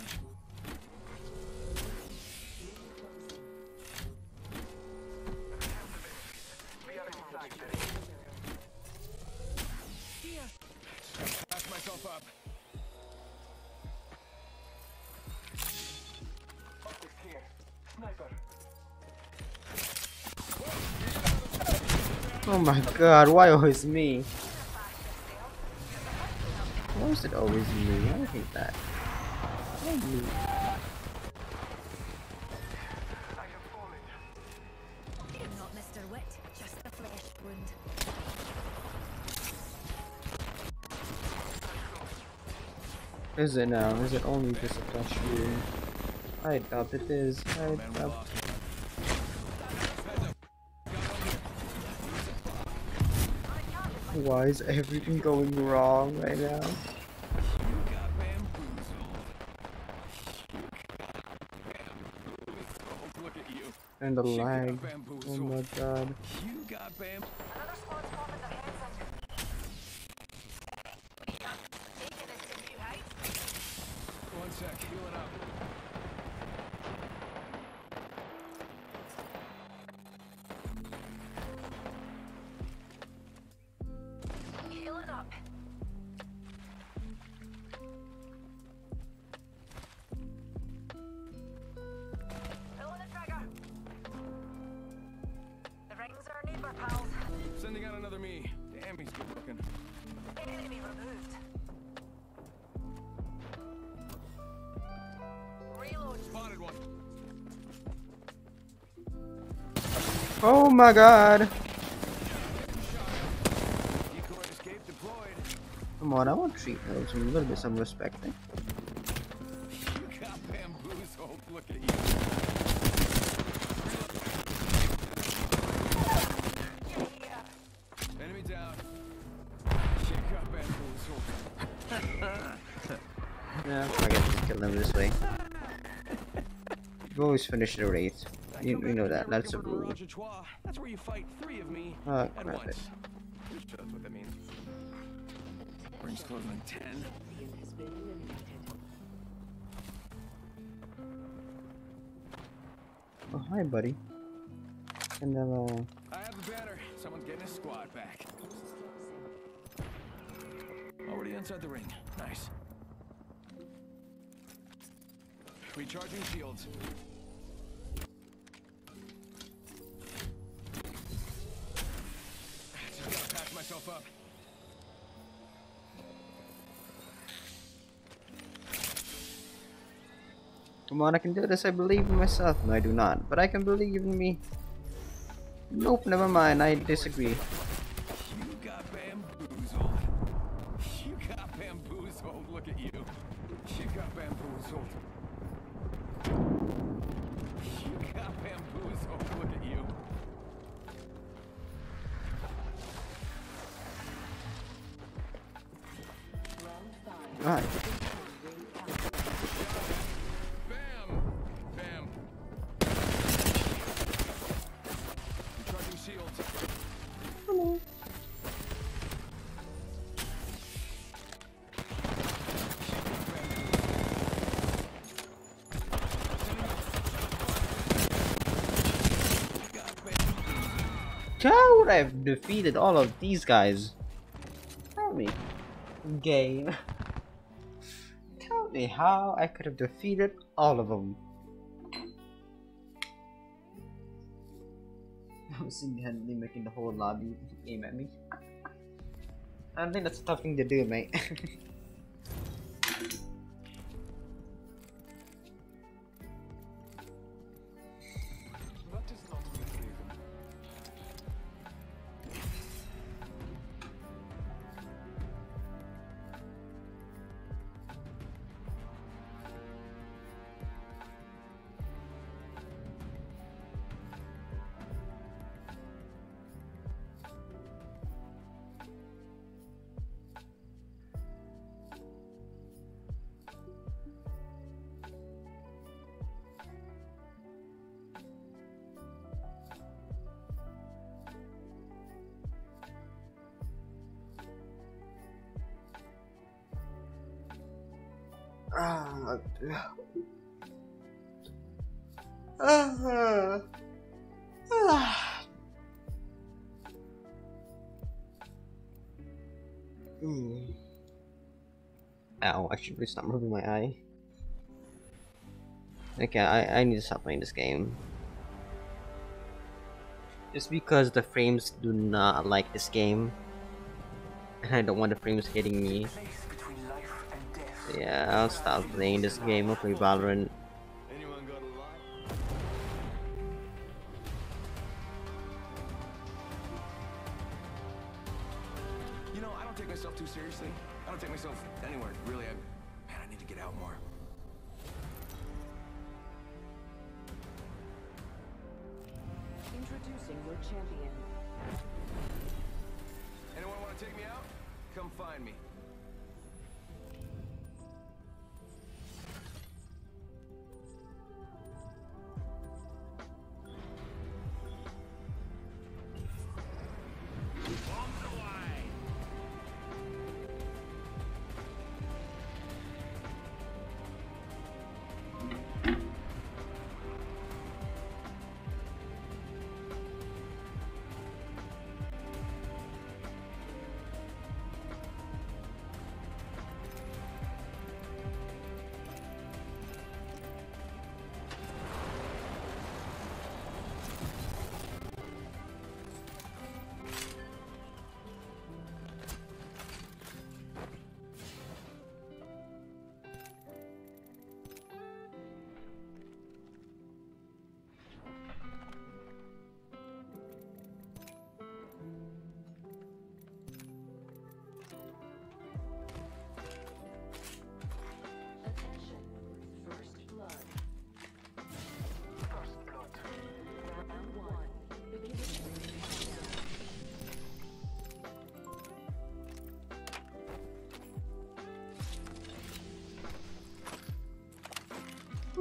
Patch myself up.
Oh my god, why always me? Why is it always me? I hate that. Me? Is it now? Is it only just a flesh wound? I doubt it is. I doubt. Why is everything going wrong right now?
Oh you got bamboozled. You got bamboozled. You.
And the
got
lag. Oh
bamboozled.
my god. My god. Come on, I want to treat with some little bit some respect. eh? Yeah, I guess kill them this way. You always finish the wraith. You, you know that. That's a rule.
That's where you fight three of me
Ah,
at
crap
once.
it.
Pretty sure that's what that means. Rings closing in ten.
has been eliminated.
Oh, hi, buddy. And then, uh,
I have the banner. Someone's getting his squad back. Already inside the ring. Nice. Recharging shields.
I can do this. I believe in myself. No, I do not. But I can believe in me. Nope, never mind. I disagree. Defeated all of these guys? Tell me. Game. Tell me how I could have defeated all of them. I'm single-handedly making the whole lobby aim at me. I don't think that's a tough thing to do, mate. I should really stop moving my eye. Okay, I, I need to stop playing this game. Just because the frames do not like this game. And I don't want the frames hitting me.
Place between life and death.
Yeah, I'll stop playing this game. I'll play Valorant.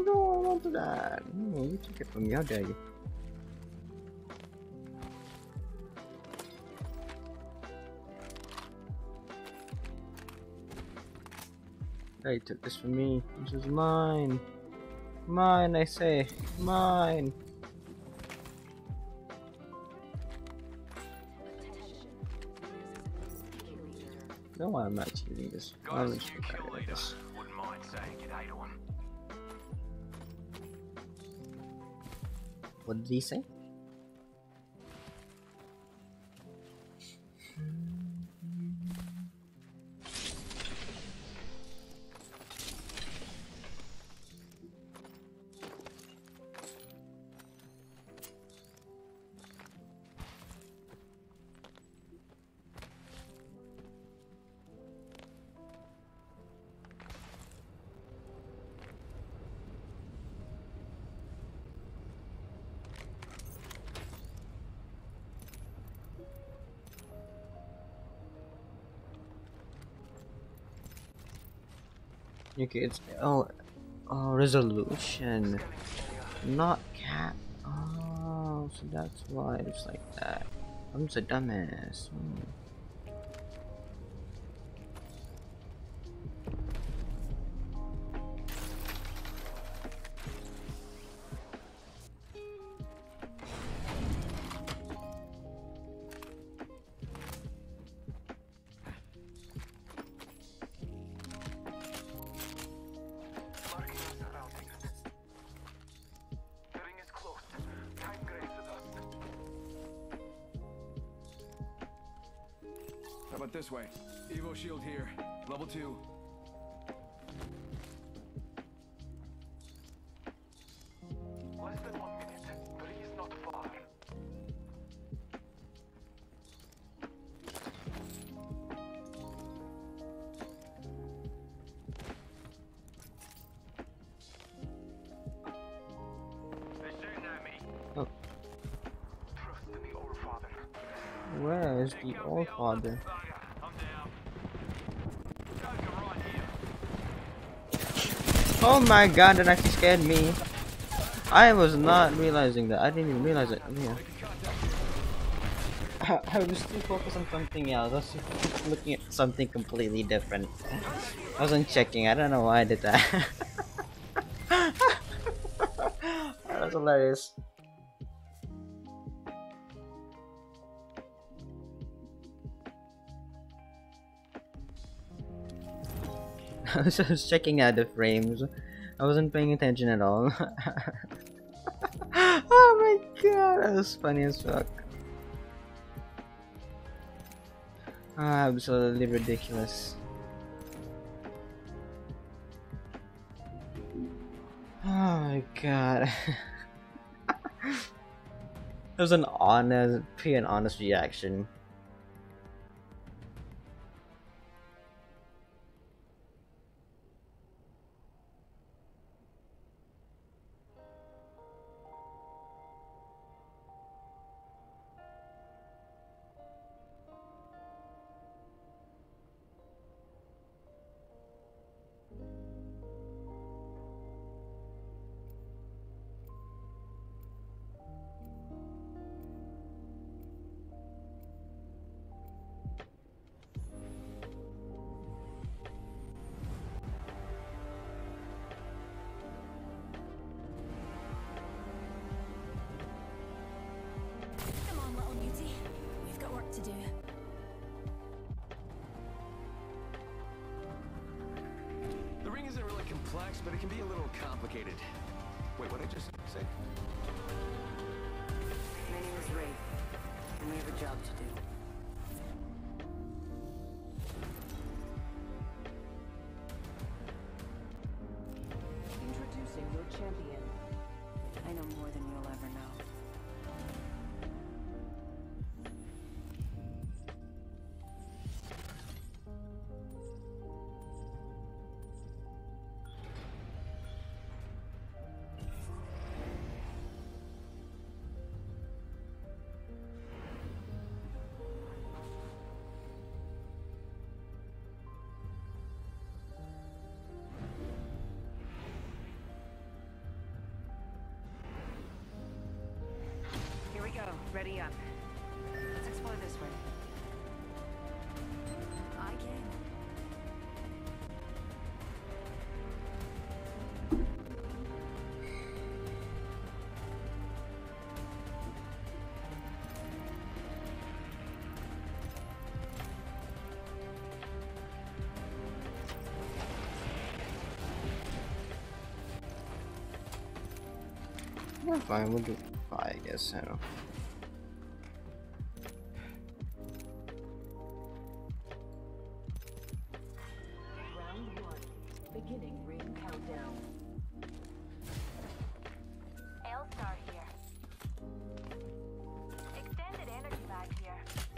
No, I want that. No, you took it from me. How dare you? They took this from me. This is mine. Mine, I say. Mine. No, I'm not cheating this. I'm
Guys,
just
new kill
bad this.
Wouldn't mind saying g'day to him.
What did he Okay, it's oh, oh resolution, not cat. Oh, so that's why it's like that. I'm just a dumbass. Hmm.
Right here.
Oh my god, that actually scared me. I was not realizing that. I didn't even realize it. I, I was too focused on something else. I was looking at something completely different. I wasn't checking. I don't know why I did that. that was hilarious. I was just checking out the frames. I wasn't paying attention at all. oh my god, that was funny as fuck. Ah, absolutely ridiculous. Oh my god. it was an honest, pretty an honest reaction.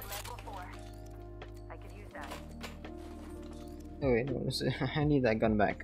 Level 4. I could use that.
Oh wait, what was it? I need that gun back.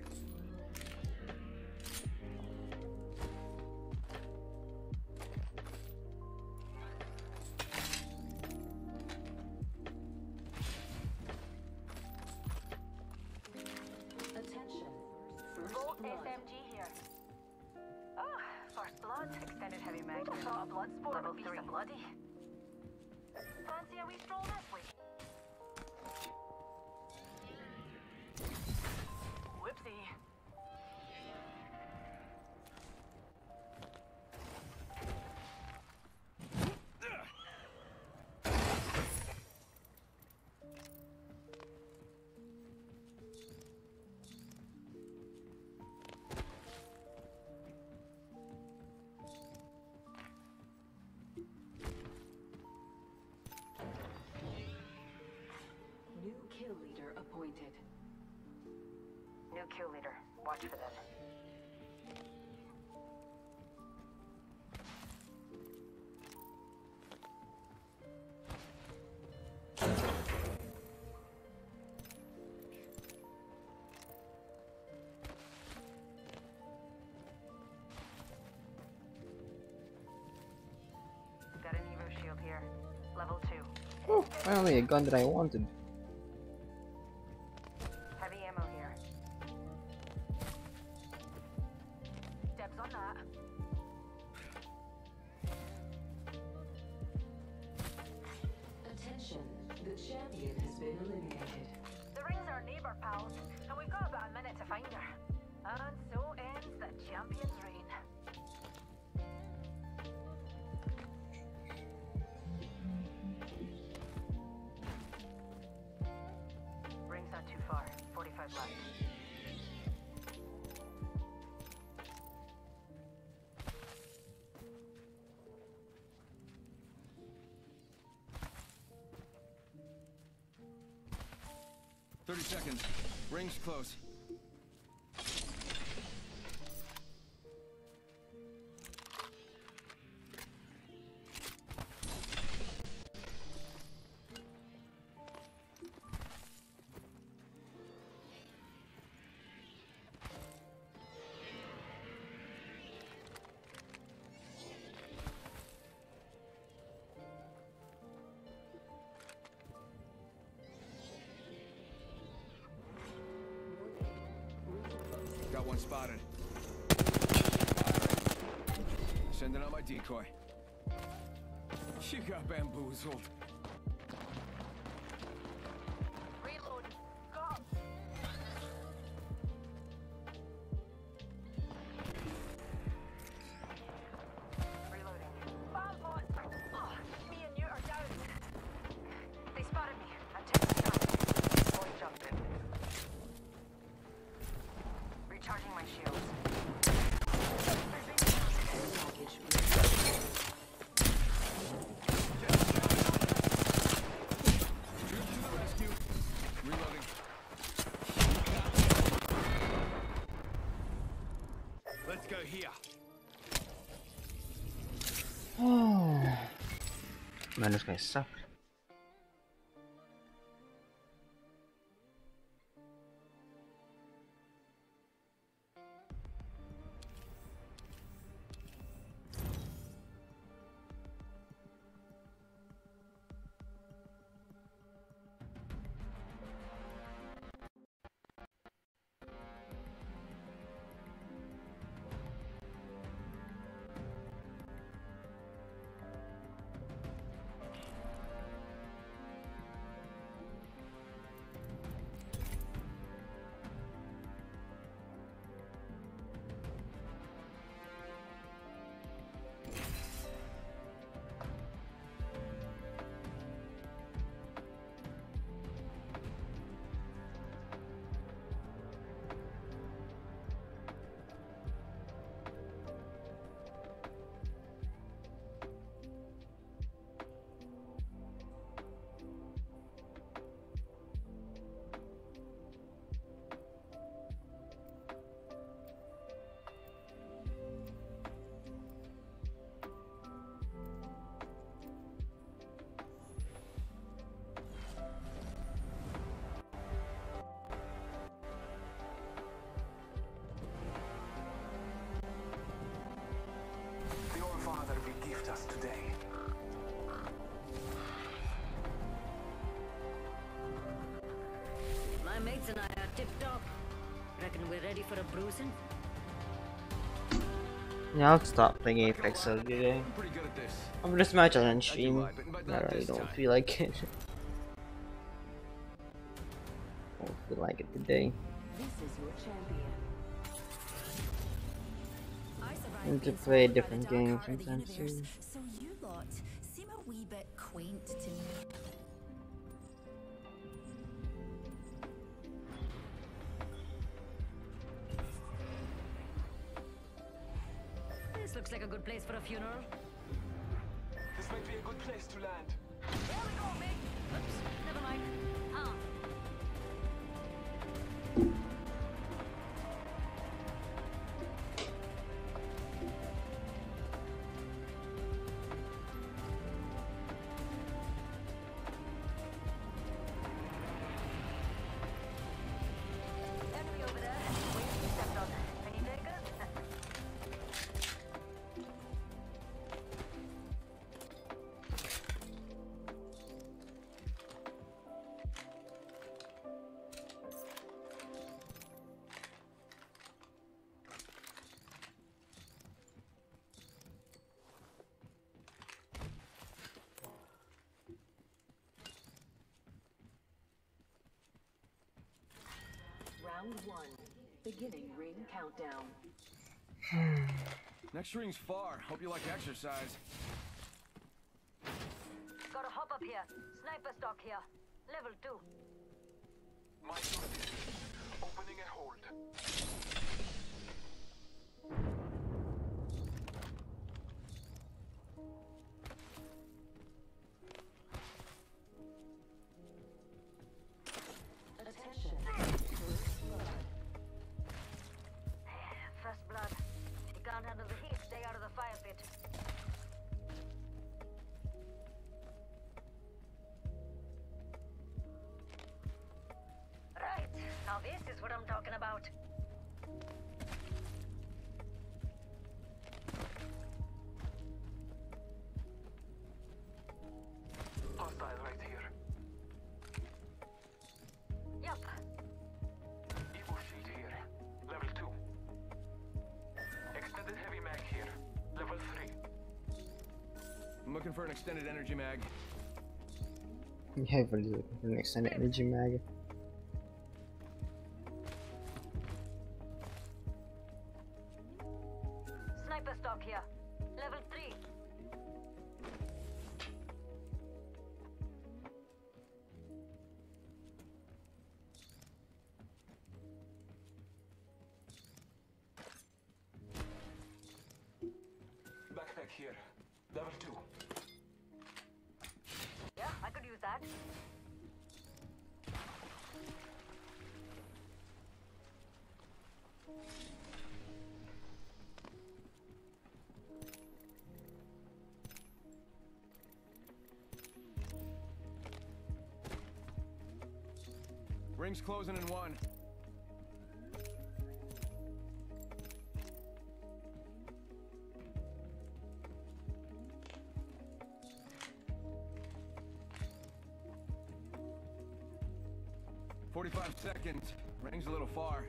planted.
New kill leader.
Watch for them. Got an Evo shield here. Level 2.
Oh, finally a gun that I wanted.
close. Sending out my decoy. You got bamboozled.
Man, guys. guy.
mates and I are tip-top. Reckon we're ready for a bruising? Yeah, I'll stop playing Apex so today.
I'm
just match on stream. I really don't feel like it. don't feel like it today.
I
need to play a different game
sometimes.
Soon.
Place for a funeral.
Countdown.
Next ring's far. Hope you like exercise.
Gotta hop up here. Sniper stock here. Level 2.
My Opening and hold. Looking for an extended energy mag.
Yeah, but looking for an extended energy mag.
Closing in one. Forty-five seconds. Ring's a little far.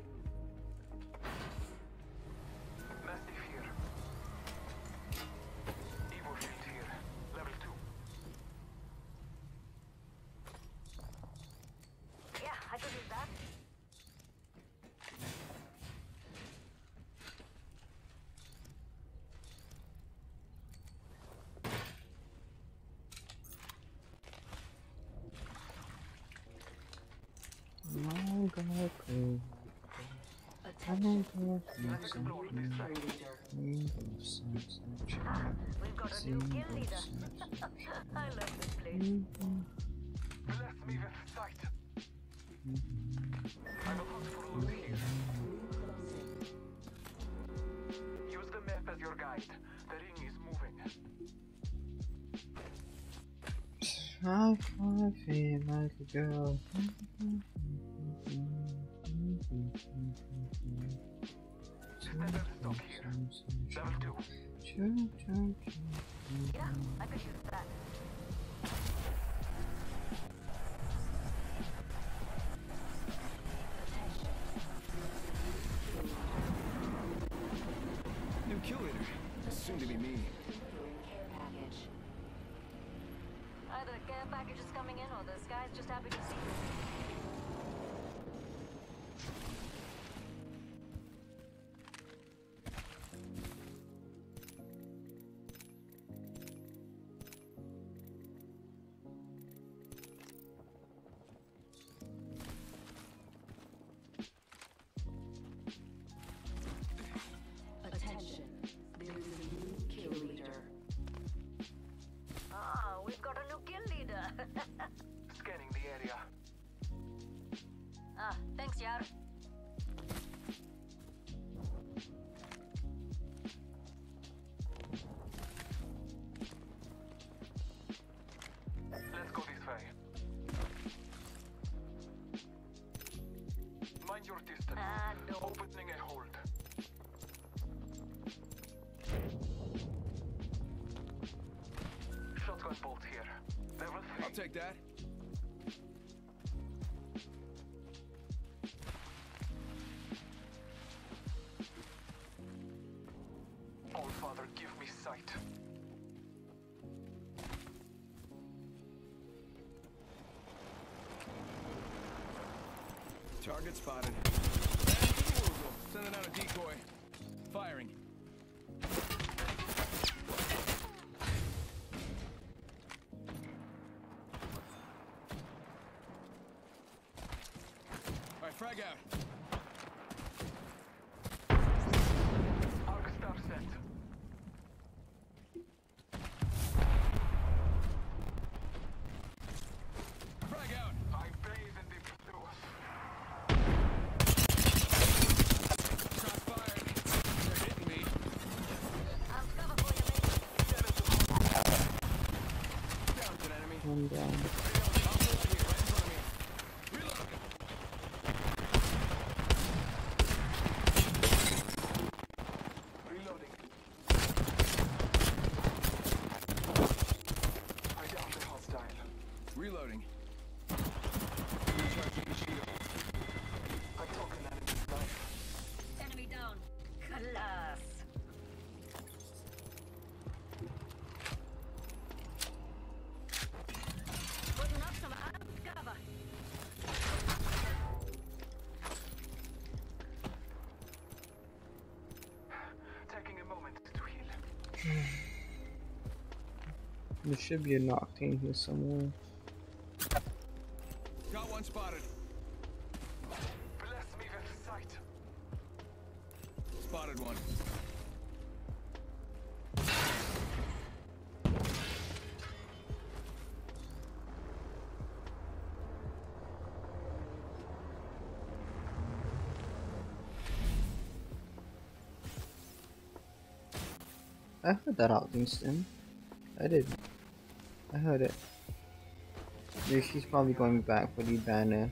We've got a new leader. I love this place.
I'm here. Use the map as your guide. The ring is moving.
I wanna feel like a girl.
seem to be me.
Either the care
package is coming in, or this guy's just happy to see you.
that?
Oh, Father, give me sight.
Target spotted. Sending out a decoy.
There should be an team here somewhere.
Got one spotted.
Bless me with sight.
Spotted one.
I heard that out, Winston. I did. I heard it. Dude, she's probably going back for the banner.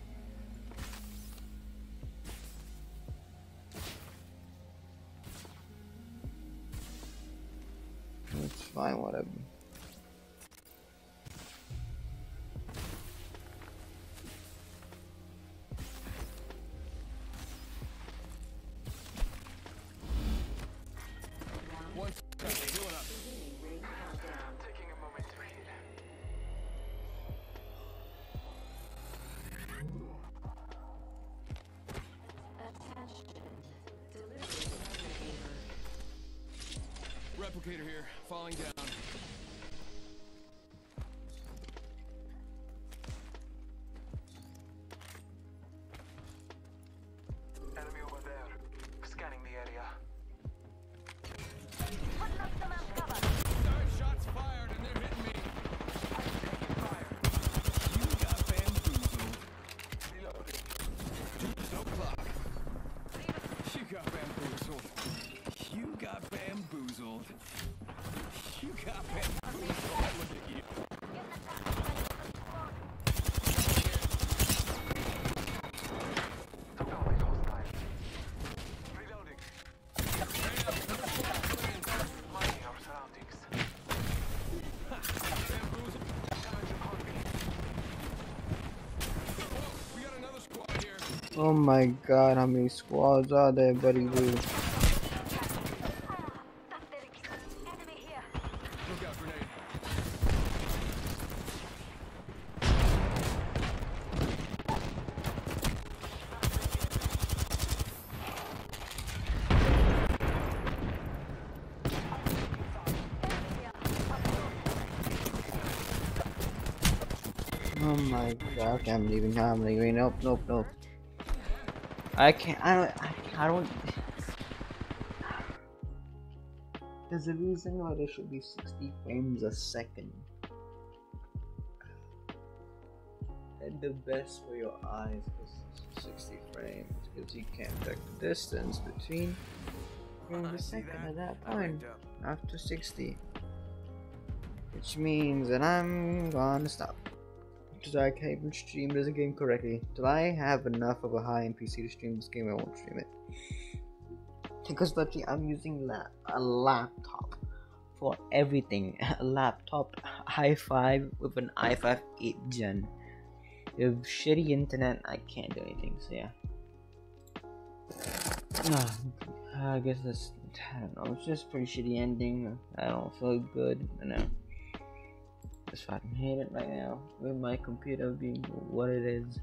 Oh my god, how many squads are there, buddy
boo?
Oh my god, I can't believe in how many. Nope, nope, nope. I can't, I don't, I, I don't. There's a reason why there should be 60 frames a second. And the best for your eyes is 60 frames because you can't check the distance between frames a second at that point after 60. Which means that I'm gonna stop. Because I even stream this game correctly. Till I have enough of a high end PC to stream this game, I won't stream it. Because literally, I'm using la- a laptop for everything. A laptop i5 with an i5 8 gen. With shitty internet, I can't do anything, so yeah. I guess that's, I don't know, it's just pretty shitty ending. I don't feel good, I know. Just fucking hate it right now with my computer being what it is.